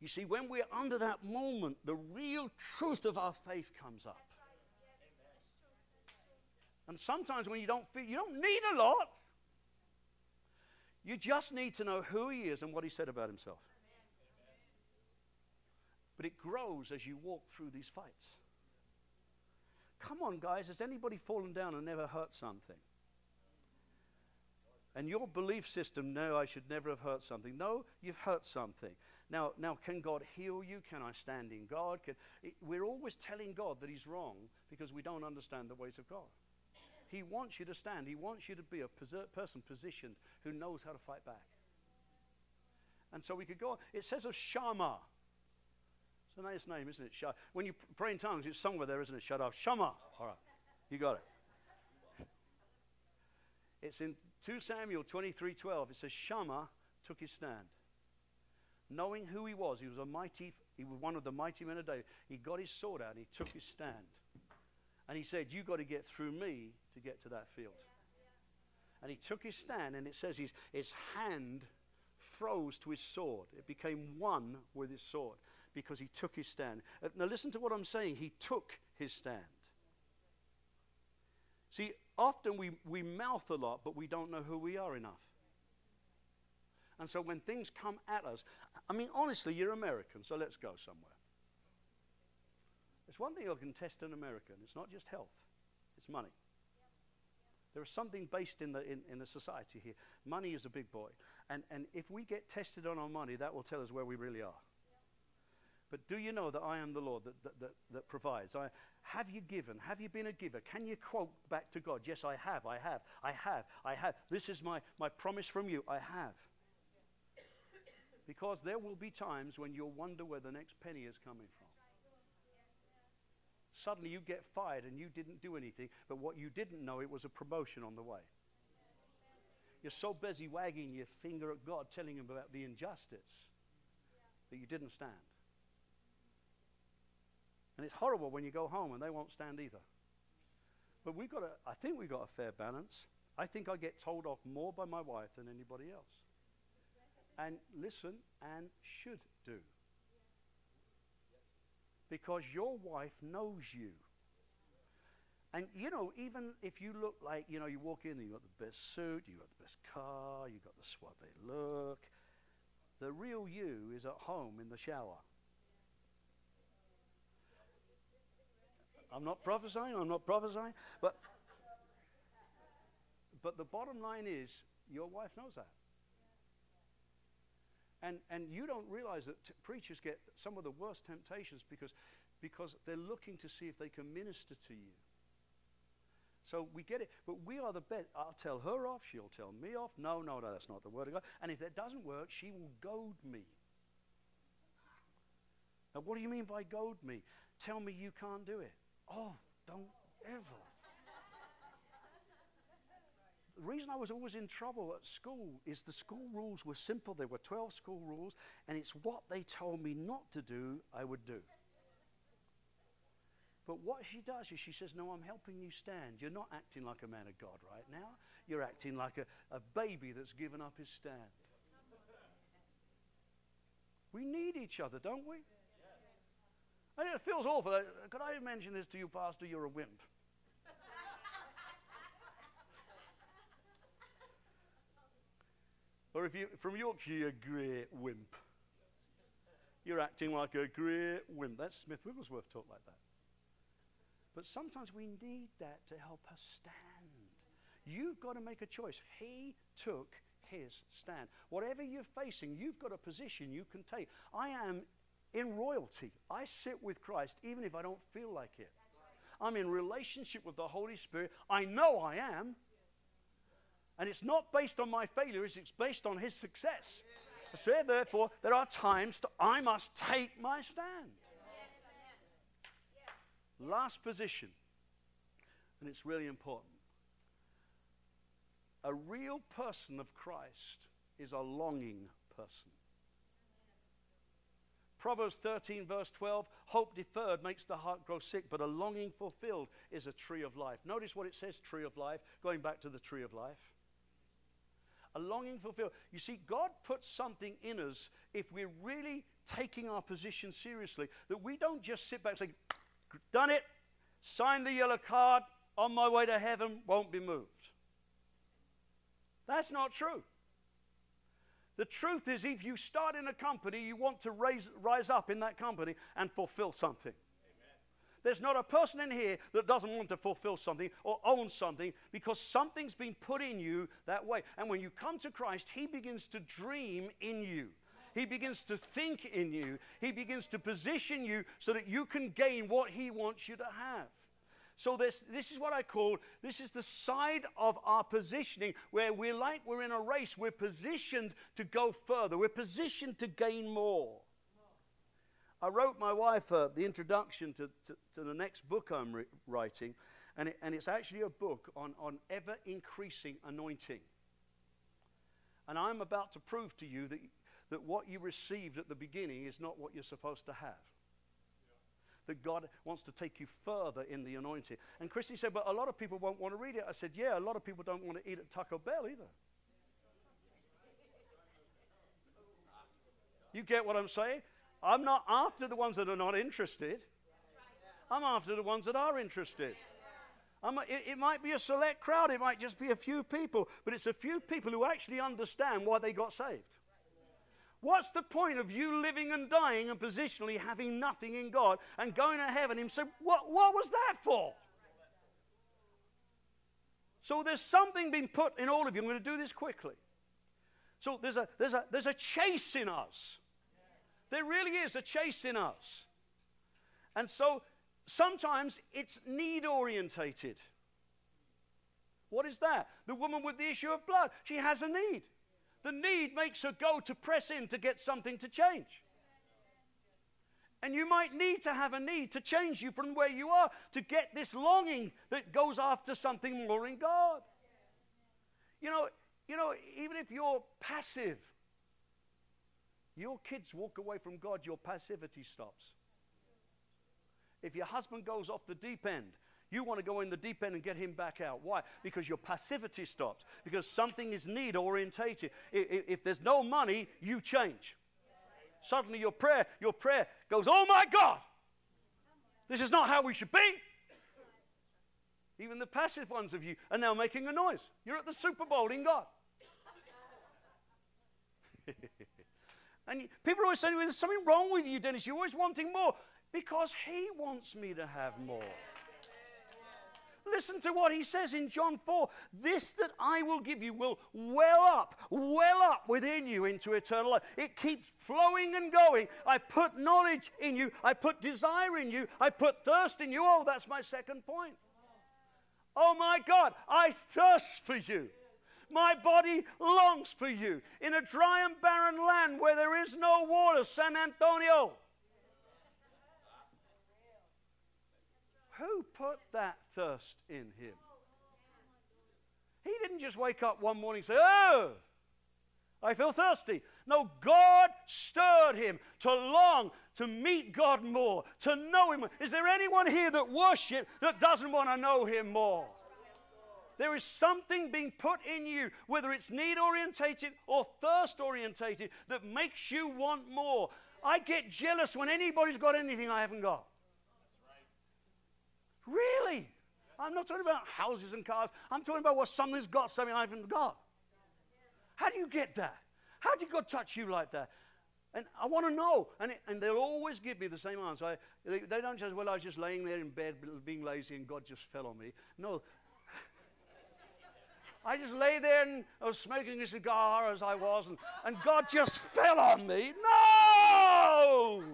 Speaker 1: you see, when we're under that moment, the real truth of our faith comes up. And sometimes when you don't feel, you don't need a lot. You just need to know who he is and what he said about himself. But it grows as you walk through these fights. Come on, guys, has anybody fallen down and never hurt something? And your belief system, no, I should never have hurt something. No, you've hurt something. Now, now can God heal you? Can I stand in God? Can, it, we're always telling God that He's wrong because we don't understand the ways of God. He wants you to stand. He wants you to be a person positioned who knows how to fight back. And so we could go on. It says of Shammah. It's a nice name, isn't it? Shah. When you pray in tongues, it's somewhere there, isn't it? Shut up. Shammah. All right. You got it. It's in 2 Samuel 23 12, it says, Shammah took his stand. knowing who he was, he was a mighty, he was one of the mighty men of David. He got his sword out and he took his stand. And he said, You've got to get through me to get to that field. And he took his stand, and it says his, his hand froze to his sword. It became one with his sword because he took his stand. Uh, now, listen to what I'm saying. He took his stand. See, often we, we mouth a lot, but we don't know who we are enough. And so when things come at us, I mean, honestly, you're American, so let's go somewhere. There's one thing I can test an American it's not just health, it's money. There is something based in the, in, in the society here. Money is a big boy. And, and if we get tested on our money, that will tell us where we really are. But do you know that I am the Lord that, that, that, that, provides? I, have you given? Have you been a giver? Can you quote back to God? Yes, I have, I have, I have, I have. This is my, my promise from you. I have. Because there will be times when you'll wonder where the next penny is coming from. Suddenly you get fired and you didn't do anything, but what you didn't know, it was a promotion on the way. You're so busy wagging your finger at God, telling Him about the injustice, that you didn't stand. And it's horrible when you go home and they won't stand either. But we've got a, I think we've got a fair balance. I think I get told off more by my wife than anybody else. And listen, and should do. Because your wife knows you. And you know, even if you look like, you know, you walk in and you've got the best suit, you've got the best car, you've got the suave look, the real you is at home in the shower. I'm not prophesying, I'm not prophesying, but but the bottom line is your wife knows that. And, and you don't realize that t- preachers get some of the worst temptations because, because they're looking to see if they can minister to you. So we get it, but we are the best. I'll tell her off, she'll tell me off. No, no, no, that's not the word of God. And if that doesn't work, she will goad me. Now, what do you mean by goad me? Tell me you can't do it. Oh, don't ever. the reason I was always in trouble at school is the school rules were simple. There were 12 school rules, and it's what they told me not to do, I would do. But what she does is she says, No, I'm helping you stand. You're not acting like a man of God right now. You're acting like a, a baby that's given up his stand. We need each other, don't we? Mean, it feels awful. Uh, could I mention this to you, Pastor? You're a wimp. or if you from Yorkshire, you're a great wimp. You're acting like a great wimp. That's Smith Wigglesworth talk like that. But sometimes we need that to help us stand. You've got to make a choice. He took his stand. Whatever you're facing, you've got a position you can take. I am in royalty. I sit with Christ even if I don't feel like it. I'm in relationship with the Holy Spirit. I know I am. And it's not based on my failures, it's based on His success. I say, therefore, there are times to, I must take my stand. Last position, and it's really important. A real person of Christ is a longing person. Proverbs 13, verse 12 hope deferred makes the heart grow sick, but a longing fulfilled is a tree of life. Notice what it says tree of life, going back to the tree of life. A longing fulfilled. You see, God puts something in us if we're really taking our position seriously, that we don't just sit back and say, Done it, sign the yellow card, on my way to heaven, won't be moved. That's not true. The truth is, if you start in a company, you want to raise, rise up in that company and fulfill something. Amen. There's not a person in here that doesn't want to fulfill something or own something because something's been put in you that way. And when you come to Christ, He begins to dream in you. He begins to think in you. He begins to position you so that you can gain what He wants you to have. So this, this is what I call, this is the side of our positioning where we're like we're in a race. We're positioned to go further. We're positioned to gain more. I wrote my wife uh, the introduction to, to, to, the next book I'm re- writing, and, it, and it's actually a book on, on ever increasing anointing. And I'm about to prove to you that, that what you received at the beginning is not what you're supposed to have. That God wants to take you further in the anointing. And Christy said, But a lot of people won't want to read it. I said, Yeah, a lot of people don't want to eat at Taco Bell either. You get what I'm saying? I'm not after the ones that are not interested. I'm after the ones that are interested. It, it, might be a select crowd, it might just be a few people, but it's a few people who actually understand why they got saved. What's the point of you living and dying and positionally having nothing in God and going to heaven? Him say, what, what was that for? So there's something being put in all of you. I'm going to do this quickly. So there's a, there's a, there's a chase in us. There really is a chase in us. And so sometimes it's need orientated. What is that? The woman with the issue of blood, she has a need. The need makes her go to press in to get something to change. And you might need to have a need to change you from where you are to get this longing that goes after something more in God. You know, you know, even if you're passive, your kids walk away from God, your passivity stops. If your husband goes off the deep end, you want to go in the deep end and get him back out. Why? Because your passivity stops. Because something is need orientated. If, if there's no money, you change. Suddenly your prayer, your prayer goes, Oh my God, this is not how we should be. Even the passive ones of you are now making a noise. You're at the Super Bowl in God. and people always saying, There's something wrong with you, Dennis. You're always wanting more. Because He wants me to have more. Listen to what he says in John 4 This that I will give you will well up, well up within you into eternal life. It keeps flowing and going. I put knowledge in you, I put desire in you, I put thirst in you. Oh, that's my second point. Oh my God, I thirst for you. My body longs for you in a dry and barren land where there is no water, San Antonio. Who put that thirst in him? He didn't just wake up one morning and say, Oh, I feel thirsty. No, God stirred him to long to meet God more, to know Him. more. Is there anyone here that worship that doesn't want to know Him more? There is something being put in you, whether it's need orientated or thirst orientated, that makes you want more. I get jealous when anybody's got anything I haven't got. Really? I'm not talking about houses and cars. I'm talking about what something's got something I haven't got. How do you get that? How did God touch you like that? And I want to know. And, it, and they'll always give me the same answer. I, they, they don't just, well, I was just laying there in bed being lazy and God just fell on me. No. I just lay there and I was smoking a cigar as I was, and, and God just fell on me. No!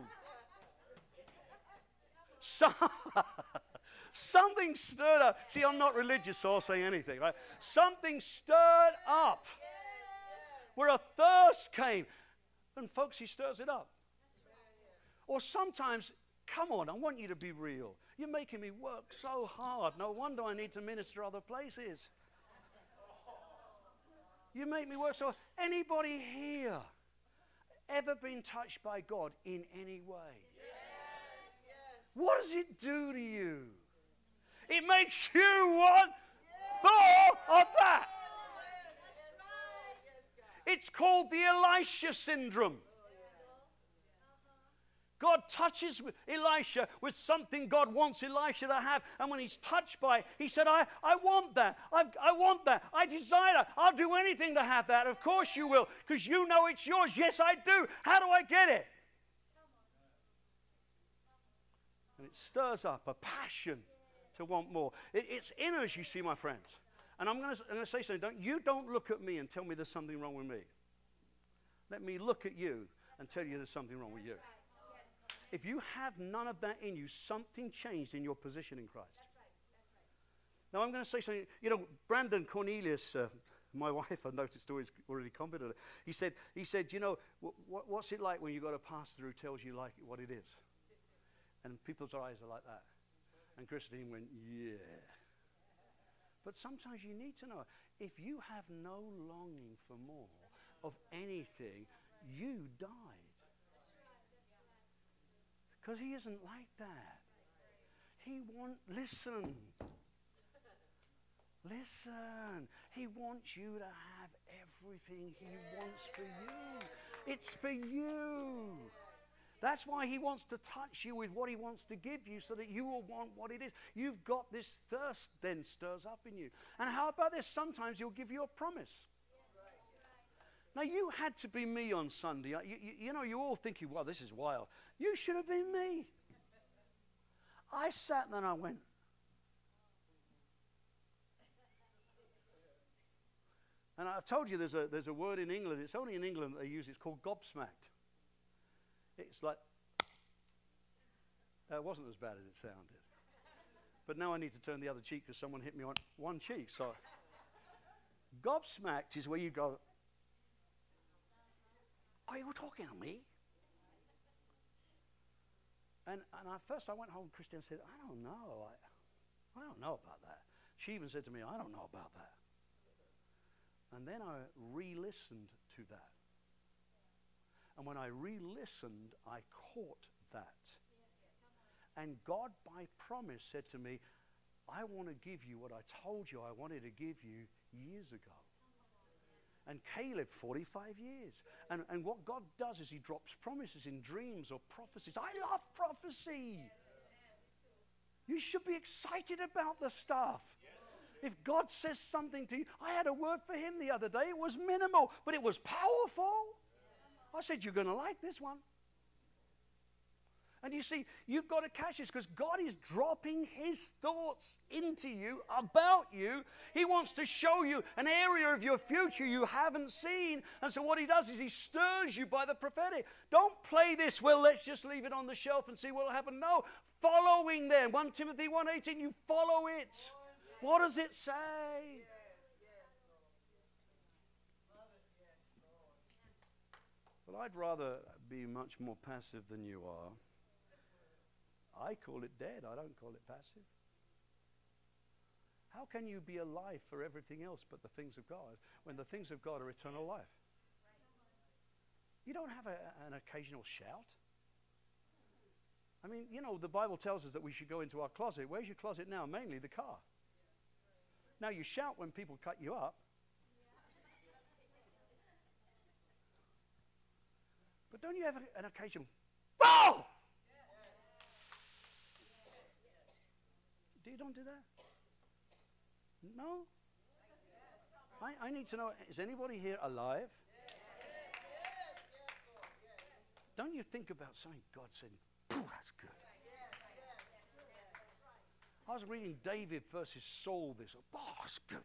Speaker 1: So, Something stirred up. See, I'm not religious, so I'll say anything, right? Something stirred up where a thirst came. And, folks, he stirs it up. Or sometimes, come on, I want you to be real. You're making me work so hard. No wonder I need to minister other places. You make me work so Anybody here ever been touched by God in any way? What does it do to you? It makes you want more of that. It's called the Elisha syndrome. God touches Elisha with something God wants Elisha to have. And when he's touched by it, he said, I, I want that. I've, I want that. I desire that. I'll do anything to have that. Of course you will, because you know it's yours. Yes, I do. How do I get it? And it stirs up a passion to want more. It, it's in us, you see, my friends. And I'm going to say something. Don't, you don't look at me and tell me there's something wrong with me. Let me look at you and tell you there's something wrong with you. If you have none of that in you, something changed in your position in Christ. Now, I'm going to say something. You know, Brandon Cornelius, uh, my wife, I noticed, always already commented. He said, he said, you know, what's it like when you got a pastor who tells you like what it is? And people's eyes are like that. And Christine went, Yeah. But sometimes you need to know if you have no longing for more of anything, you died. Because he isn't like that. He want listen. Listen. He wants you to have everything he wants for you. It's for you. That's why he wants to touch you with what he wants to give you so that you will want what it is. You've got this thirst then stirs up in you. And how about this? Sometimes he'll give you a promise. Now, you had to be me on Sunday. You, you, you know, you're all thinking, well, this is wild. You should have been me. I sat and I went, And I've told you there's a, there's a word in England, it's only in England that they use it, it's called gobsmacked. It's like, that wasn't as bad as it sounded. But now I need to turn the other cheek because someone hit me on one cheek. So, gobsmacked is where you go, Are you talking to me? And, and at first I went home, and Christine said, I don't know. I, I don't know about that. She even said to me, I don't know about that. And then I re listened to that. And when I re listened, I caught that. And God, by promise, said to me, I want to give you what I told you I wanted to give you years ago. And Caleb, 45 years. And, and what God does is He drops promises in dreams or prophecies. I love prophecy. You should be excited about the stuff. If God says something to you, I had a word for him the other day. It was minimal, but it was powerful. I said, You're going to like this one. And you see, you've got to catch this because God is dropping His thoughts into you about you. He wants to show you an area of your future you haven't seen. And so, what He does is He stirs you by the prophetic. Don't play this, well, let's just leave it on the shelf and see what will happen. No, following then. 1 Timothy 1.18, you follow it. What does it say? Well, I'd rather be much more passive than you are. I call it dead, I don't call it passive. How can you be alive for everything else but the things of God when the things of God are eternal life? You don't have a, an occasional shout. I mean, you know, the Bible tells us that we should go into our closet. Where's your closet now? Mainly the car. Now, you shout when people cut you up. But don't you have an occasion? Oh! Do you don't do that? No? I, I need to know is anybody here alive? Don't you think about something God said, that's good. I was reading David versus Saul this. Oh, that's good.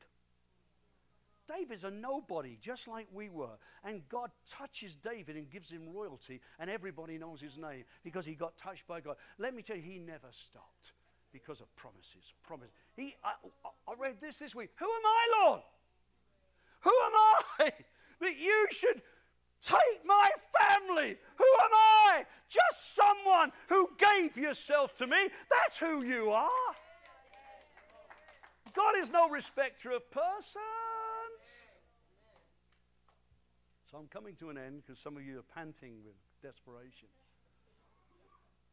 Speaker 1: David's a nobody, just like we were. And God touches David and gives him royalty, and everybody knows his name because he got touched by God. Let me tell you, he never stopped because of promises. Promise. He, I, I read this this week. Who am I, Lord? Who am I that you should take my family? Who am I? Just someone who gave yourself to me. That's who you are. God is no respecter of persons. So I'm coming to an end because some of you are panting with desperation.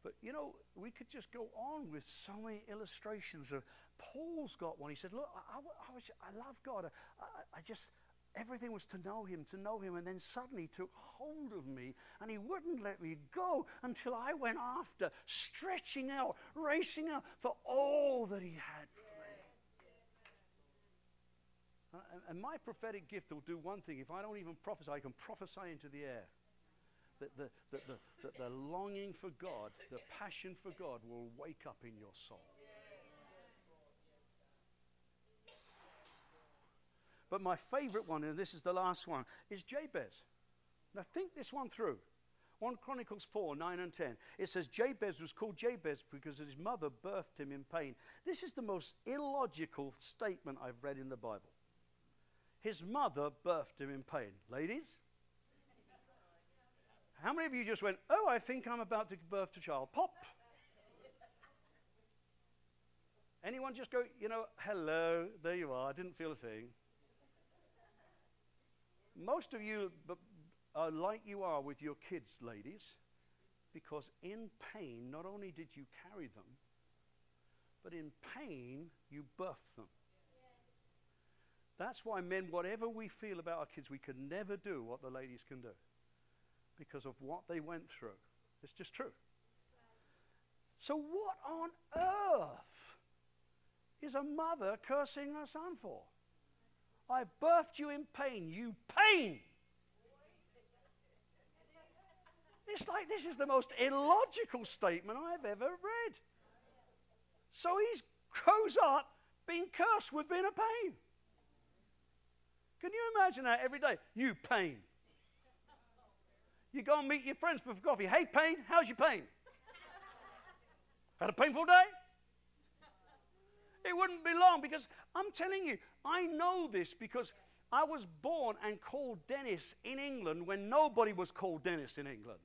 Speaker 1: But you know, we could just go on with so many illustrations of. Paul's got one. He said, "Look, I, I, I, was, I love God. I, I just everything was to know Him, to know Him, and then suddenly He took hold of me, and He wouldn't let me go until I went after, stretching out, racing out for all that He had and my prophetic gift will do one thing. If I don't even prophesy, I can prophesy into the air. That the, that the, that the longing for God, the passion for God will wake up in your soul. But my favorite one, and this is the last one, is Jabez. Now think this one through. 1 Chronicles 4 9 and 10. It says Jabez was called Jabez because his mother birthed him in pain. This is the most illogical statement I've read in the Bible. His mother birthed him in pain. Ladies? How many of you just went, Oh, I think I'm about to give birth to a child? Pop. Anyone just go, you know, hello, there you are, I didn't feel a thing. Most of you, uh, like you are with your kids, ladies, because in pain, not only did you carry them, but in pain, you birthed them. That's why, men, whatever we feel about our kids, we could never do what the ladies can do because of what they went through. It's just true. So, what on earth is a mother cursing her son for? I birthed you in pain, you pain! It's like this is the most illogical statement I've ever read. So he grows up being cursed with being a pain. Can you imagine that every day? You pain. You go and meet your friends for coffee. Hey, pain, how's your pain? Had a painful day? It wouldn't be long because I'm telling you, I know this because I was born and called Dennis in England when nobody was called Dennis in England.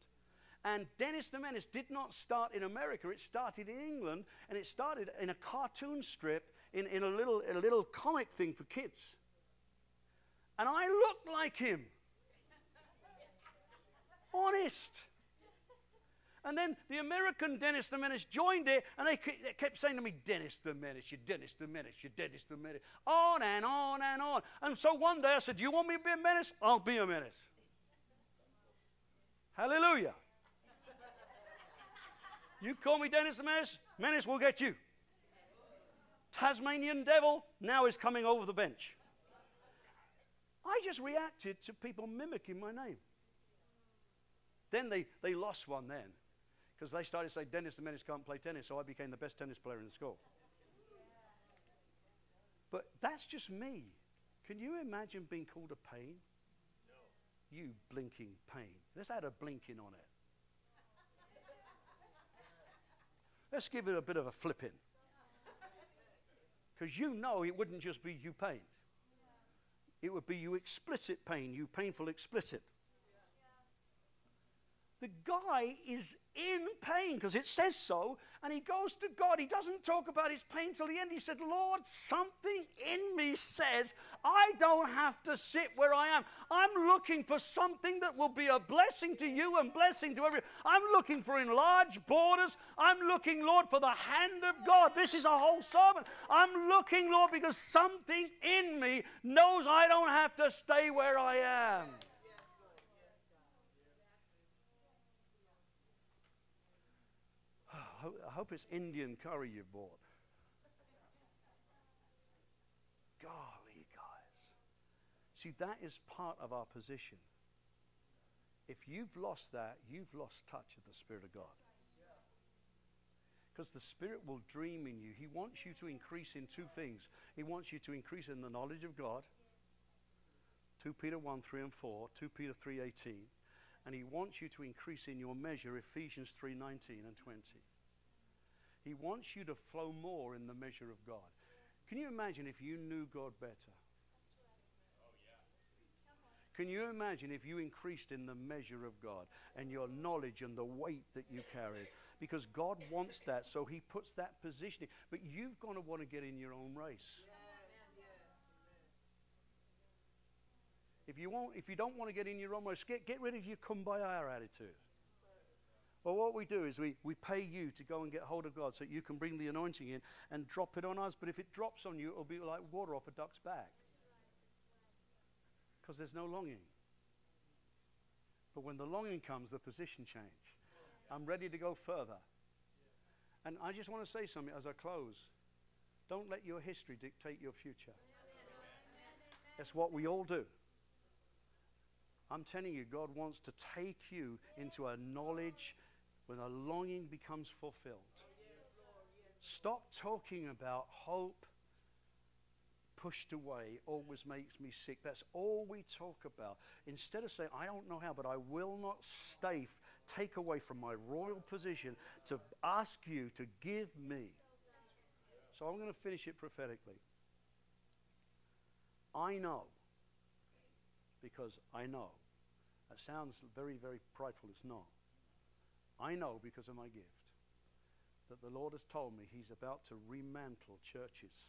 Speaker 1: And Dennis the Menace did not start in America, it started in England, and it started in a cartoon strip, in, in a, little, a little comic thing for kids. And I looked like him. Honest. And then the American Dennis the Menace joined it, and they kept saying to me, Dennis the Menace, you're Dennis the Menace, you're Dennis the Menace, on and on and on. And so one day I said, Do you want me to be a menace? I'll be a menace. Hallelujah. You call me Dennis the Menace, Menace will get you. Tasmanian devil now is coming over the bench. I just reacted to people mimicking my name. Then they, they lost one then because they started to say Dennis the Menace can't play tennis, so I became the best tennis player in the school. But that's just me. Can you imagine being called a pain? No. You blinking pain. Let's add a blinking on it. Let's give it a bit of a flipping. Because you know it wouldn't just be you pain. It would be you explicit pain, you painful explicit. The guy is in pain because it says so, and he goes to God. He doesn't talk about his pain till the end. He said, Lord, something in me says I don't have to sit where I am. I'm looking for something that will be a blessing to you and blessing to everyone. I'm looking for enlarged borders. I'm looking, Lord, for the hand of God. This is a whole sermon. I'm looking, Lord, because something in me knows I don't have to stay where I am. I hope it's Indian curry you bought. Golly, guys. See, that is part of our position. If you've lost that, you've lost touch of the Spirit of God. Because the Spirit will dream in you. He wants you to increase in two things. He wants you to increase in the knowledge of God. 2 Peter 1, 3 and 4, 2 Peter 3, 18. And he wants you to increase in your measure, Ephesians 3, 19 and 20. He wants you to flow more in the measure of God. Can you imagine if you knew God better? Can you imagine if you increased in the measure of God and your knowledge and the weight that you carried? Because God wants that, so He puts that positioning. But you've got to want to get in your own race. If you, won't, if you don't want to get in your own race, get, get rid of your come by kumbaya attitude. Well, what we do is we, we pay you to go and get hold of God so you can bring the anointing in and drop it on us. But if it drops on you, it'll be like water off a duck's back. Because there's no longing. But when the longing comes, the position change. I'm ready to go further. And I just want to say something as I close. Don't let your history dictate your future. That's what we all do. I'm telling you, God wants to take you into a knowledge when a longing becomes fulfilled. Stop talking about hope pushed away always makes me sick. That's all we talk about. Instead of saying, I don't know how, but I will not stay, take away from my royal position to ask you to give me. So I'm going to finish it prophetically. I know, because I know. That sounds very, very prideful. It's not. I know because of my gift that the Lord has told me He's about to remantle churches.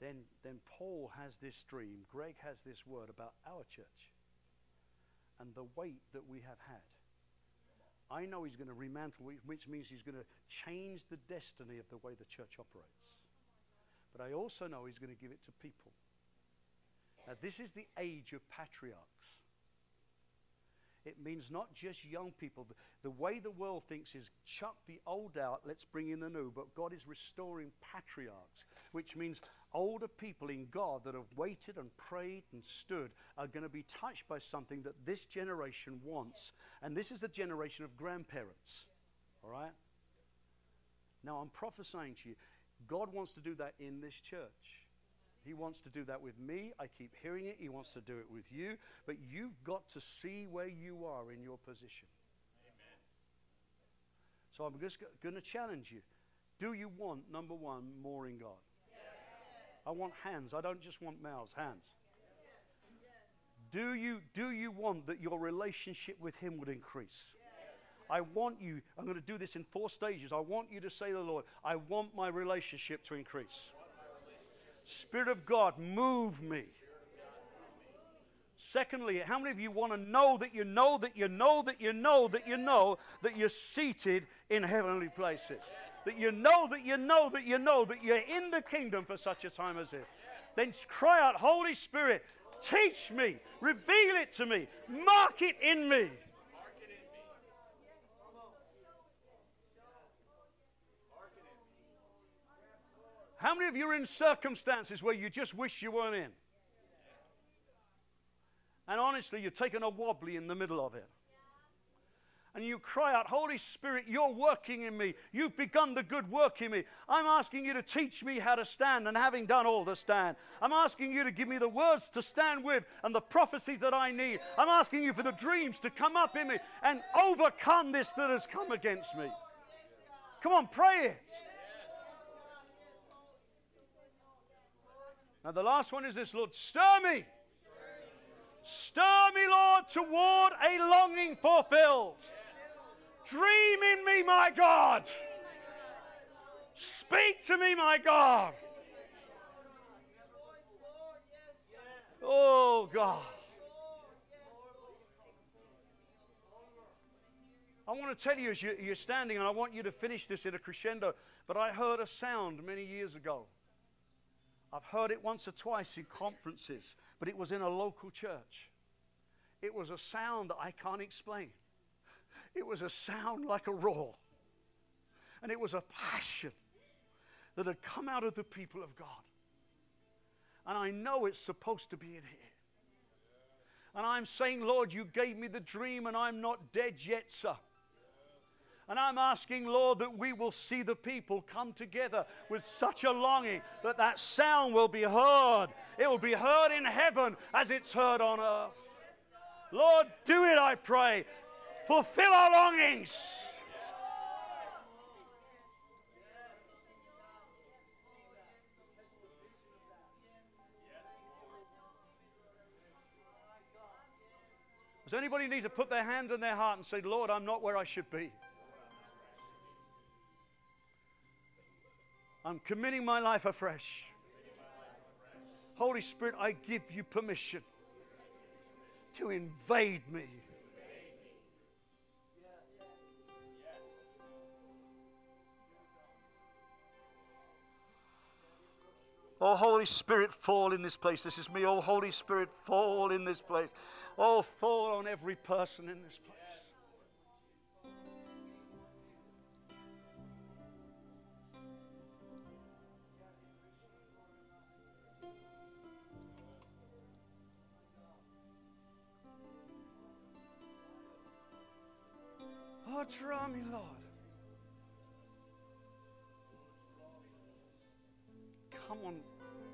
Speaker 1: Then, then Paul has this dream, Greg has this word about our church. and the weight that we have had. I know He's going to remantle, which means He's going to change the destiny of the way the church operates. But I also know He's going to give it to people. Now, this is the age of patriarchs. It means not just young people. The, the, way the world thinks is chuck the old out, let's bring in the new. But God is restoring patriarchs, which means older people in God that have waited and prayed and stood are going to be touched by something that this generation wants. And this is the generation of grandparents. All right? Now, I'm prophesying to you, God wants to do that in this church. He wants to do that with me. I keep hearing it. He wants to do it with you. But you've got to see where you are in your position. Amen. So I'm just going to challenge you. Do you want, number one, more in God? Yes. I want hands. I don't just want mouths, hands. Do you, do you want that your relationship with Him would increase? I want you, I'm going to do this in four stages. I want you to say to the Lord, I want my relationship to increase. Spirit of God, move me. Secondly, how many of you want to know that you know that you know that you know that you know that you're seated in heavenly places? That you know that you know that you know that you're in the kingdom for such a time as this? Then cry out, Holy Spirit, teach me, reveal it to me, mark it in me. How many of you are in circumstances where you just wish you weren't in? And honestly, you're taking a wobbly in the middle of it. And you cry out, Holy Spirit, you're working in me. You've begun the good work in me. I'm asking you to teach me how to stand, and having done all to stand. I'm asking you to give me the words to stand with and the prophecies that I need. I'm asking you for the dreams to come up in me and overcome this that has come against me. Come on, pray it. Now, the last one is this Lord, stir me. Stir me, Lord, toward a longing fulfilled. Dream in me, my God. Speak to me, my God. Oh, God. I want to tell you as you're standing, and I want you to finish this in a crescendo, but I heard a sound many years ago. I've heard it once or twice in conferences, but it was in a local church. It was a sound that I can't explain. It was a sound like a roar. And it was a passion that had come out of the people of God. And I know it's supposed to be in here. And I'm saying, Lord, you gave me the dream, and I'm not dead yet, sir. And I'm asking, Lord, that we will see the people come together with such a longing that that sound will be heard. It will be heard in heaven as it's heard on earth. Lord, do it, I pray. Fulfill our longings. Does anybody need to put their hand on their heart and say, Lord, I'm not where I should be? I'm committing my life afresh. Holy Spirit, I give you permission to invade me. Oh, Holy Spirit, fall in this place. This is me. Oh, Holy Spirit, fall in this place. Oh, fall on every person in this place. Draw me, Lord. Come on.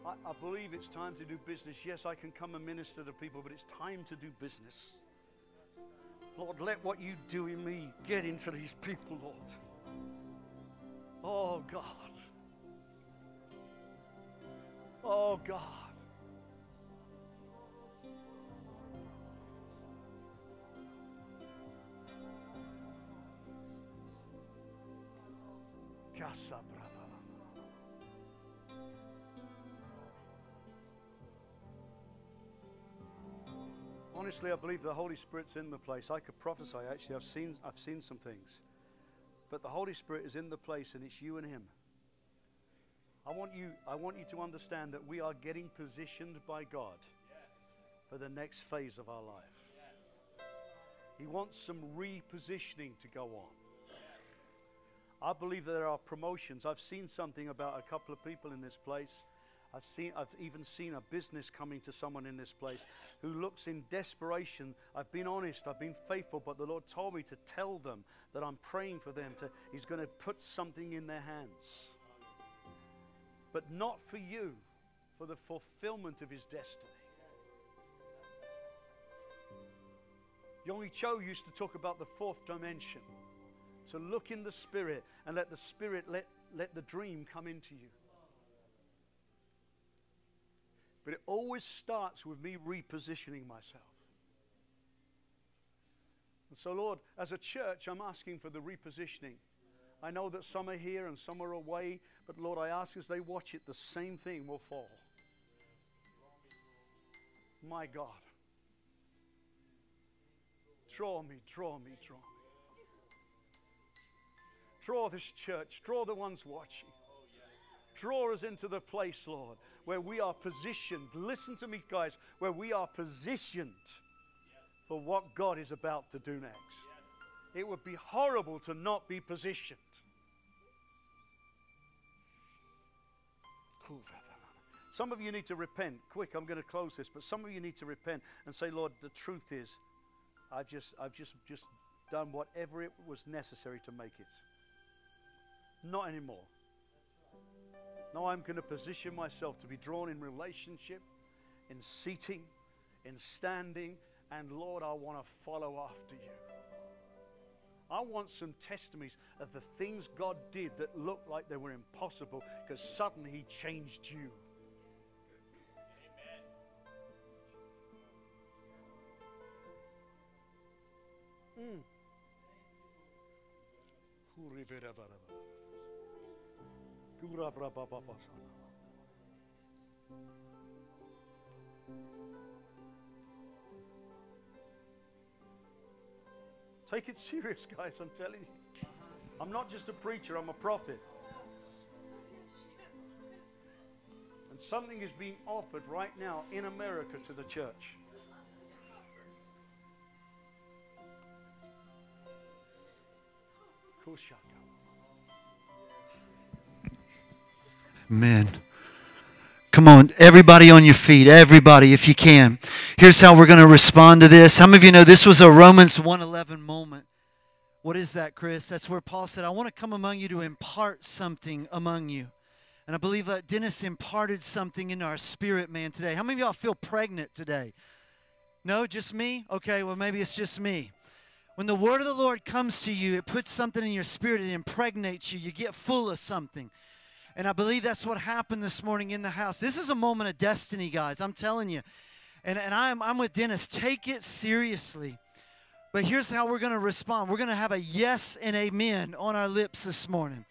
Speaker 1: I, I believe it's time to do business. Yes, I can come and minister to people, but it's time to do business. Lord, let what you do in me get into these people, Lord. Oh, God. Oh, God. Honestly, I believe the Holy Spirit's in the place. I could prophesy. Actually, I've seen, I've seen some things. But the Holy Spirit is in the place, and it's you and Him. I want you, I want you to understand that we are getting positioned by God for the next phase of our life. He wants some repositioning to go on. I believe there are promotions. I've seen something about a couple of people in this place. I've seen I've even seen a business coming to someone in this place who looks in desperation. I've been honest, I've been faithful, but the Lord told me to tell them that I'm praying for them to He's going to put something in their hands. But not for you, for the fulfillment of his destiny. Yonggi Cho used to talk about the fourth dimension. So look in the spirit and let the spirit let, let the dream come into you. But it always starts with me repositioning myself. And so, Lord, as a church, I'm asking for the repositioning. I know that some are here and some are away, but Lord, I ask as they watch it, the same thing will fall. My God. Draw me, draw me, draw me. Draw this church, draw the ones watching. Draw us into the place, Lord, where we are positioned. Listen to me, guys, where we are positioned for what God is about to do next. It would be horrible to not be positioned. Some of you need to repent. Quick, I'm going to close this, but some of you need to repent and say, Lord, the truth is, I've just, I've just, just done whatever it was necessary to make it. Not anymore. Now I'm going to position myself to be drawn in relationship, in seating, in standing, and Lord, I want to follow after you. I want some testimonies of the things God did that looked like they were impossible because suddenly He changed you. Amen. Mm. Take it serious, guys, I'm telling you. I'm not just a preacher, I'm a prophet. And something is being offered right now in America to the church.
Speaker 2: Amen. Come on, everybody on your feet, everybody, if you can. Here's how we're going to respond to this. Some of you know this was a Romans 111 moment. What is that, Chris? That's where Paul said, I want to come among you to impart something among you. And I believe that Dennis imparted something in our spirit, man, today. How many of y'all feel pregnant today? No, just me? Okay, well, maybe it's just me. When the word of the Lord comes to you, it puts something in your spirit, it impregnates you. You get full of something. And I believe that's what happened this morning in the house. This is a moment of destiny, guys. I'm telling you. And, and I'm, I'm with Dennis. Take it seriously. But here's how we're going to respond we're going to have a yes and amen on our lips this morning.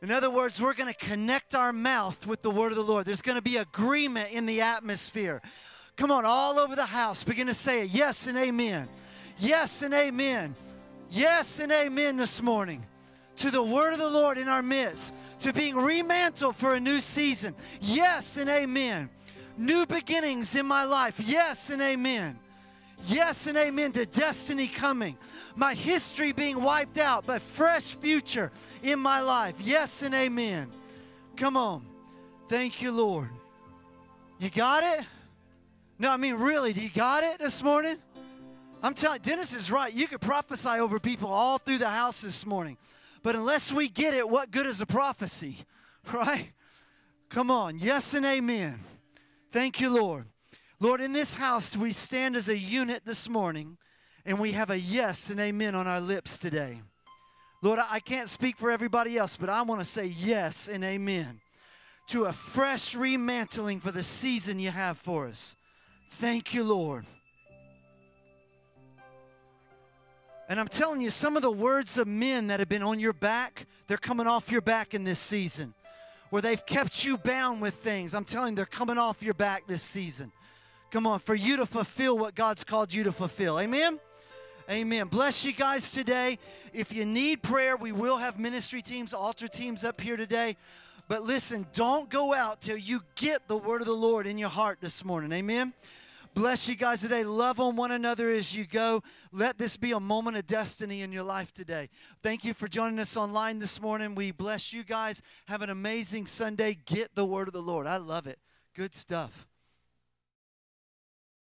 Speaker 2: In other words, we're going to connect our mouth with the word of the Lord. There's going to be agreement in the atmosphere. Come on, all over the house, begin to say it. Yes and amen. Yes and amen. Yes and amen this morning to the word of the Lord in our midst, to being remantled for a new season. Yes and amen. New beginnings in my life. Yes and amen. Yes and amen to destiny coming. My history being wiped out, but fresh future in my life. Yes and amen. Come on. Thank you, Lord. You got it? No, I mean, really, do you got it this morning? I'm telling Dennis is right. You could prophesy over people all through the house this morning. But unless we get it, what good is a prophecy? Right? Come on. Yes and amen. Thank you, Lord. Lord, in this house, we stand as a unit this morning and we have a yes and amen on our lips today. Lord, I can't speak for everybody else, but I want to say yes and amen to a fresh remantling for the season you have for us. Thank you, Lord. And I'm telling you, some of the words of men that have been on your back, they're coming off your back in this season. Where they've kept you bound with things. I'm telling you, they're coming off your back this season. Come on, for you to fulfill what God's called you to fulfill. Amen? Amen. Bless you guys today. If you need prayer, we will have ministry teams, altar teams up here today. But listen, don't go out till you get the word of the Lord in your heart this morning. Amen. Bless you guys today. Love on one another as you go. Let this be a moment of destiny in your life today. Thank you for joining us online this morning. We bless you guys. Have an amazing Sunday. Get the word of the Lord. I love it. Good stuff.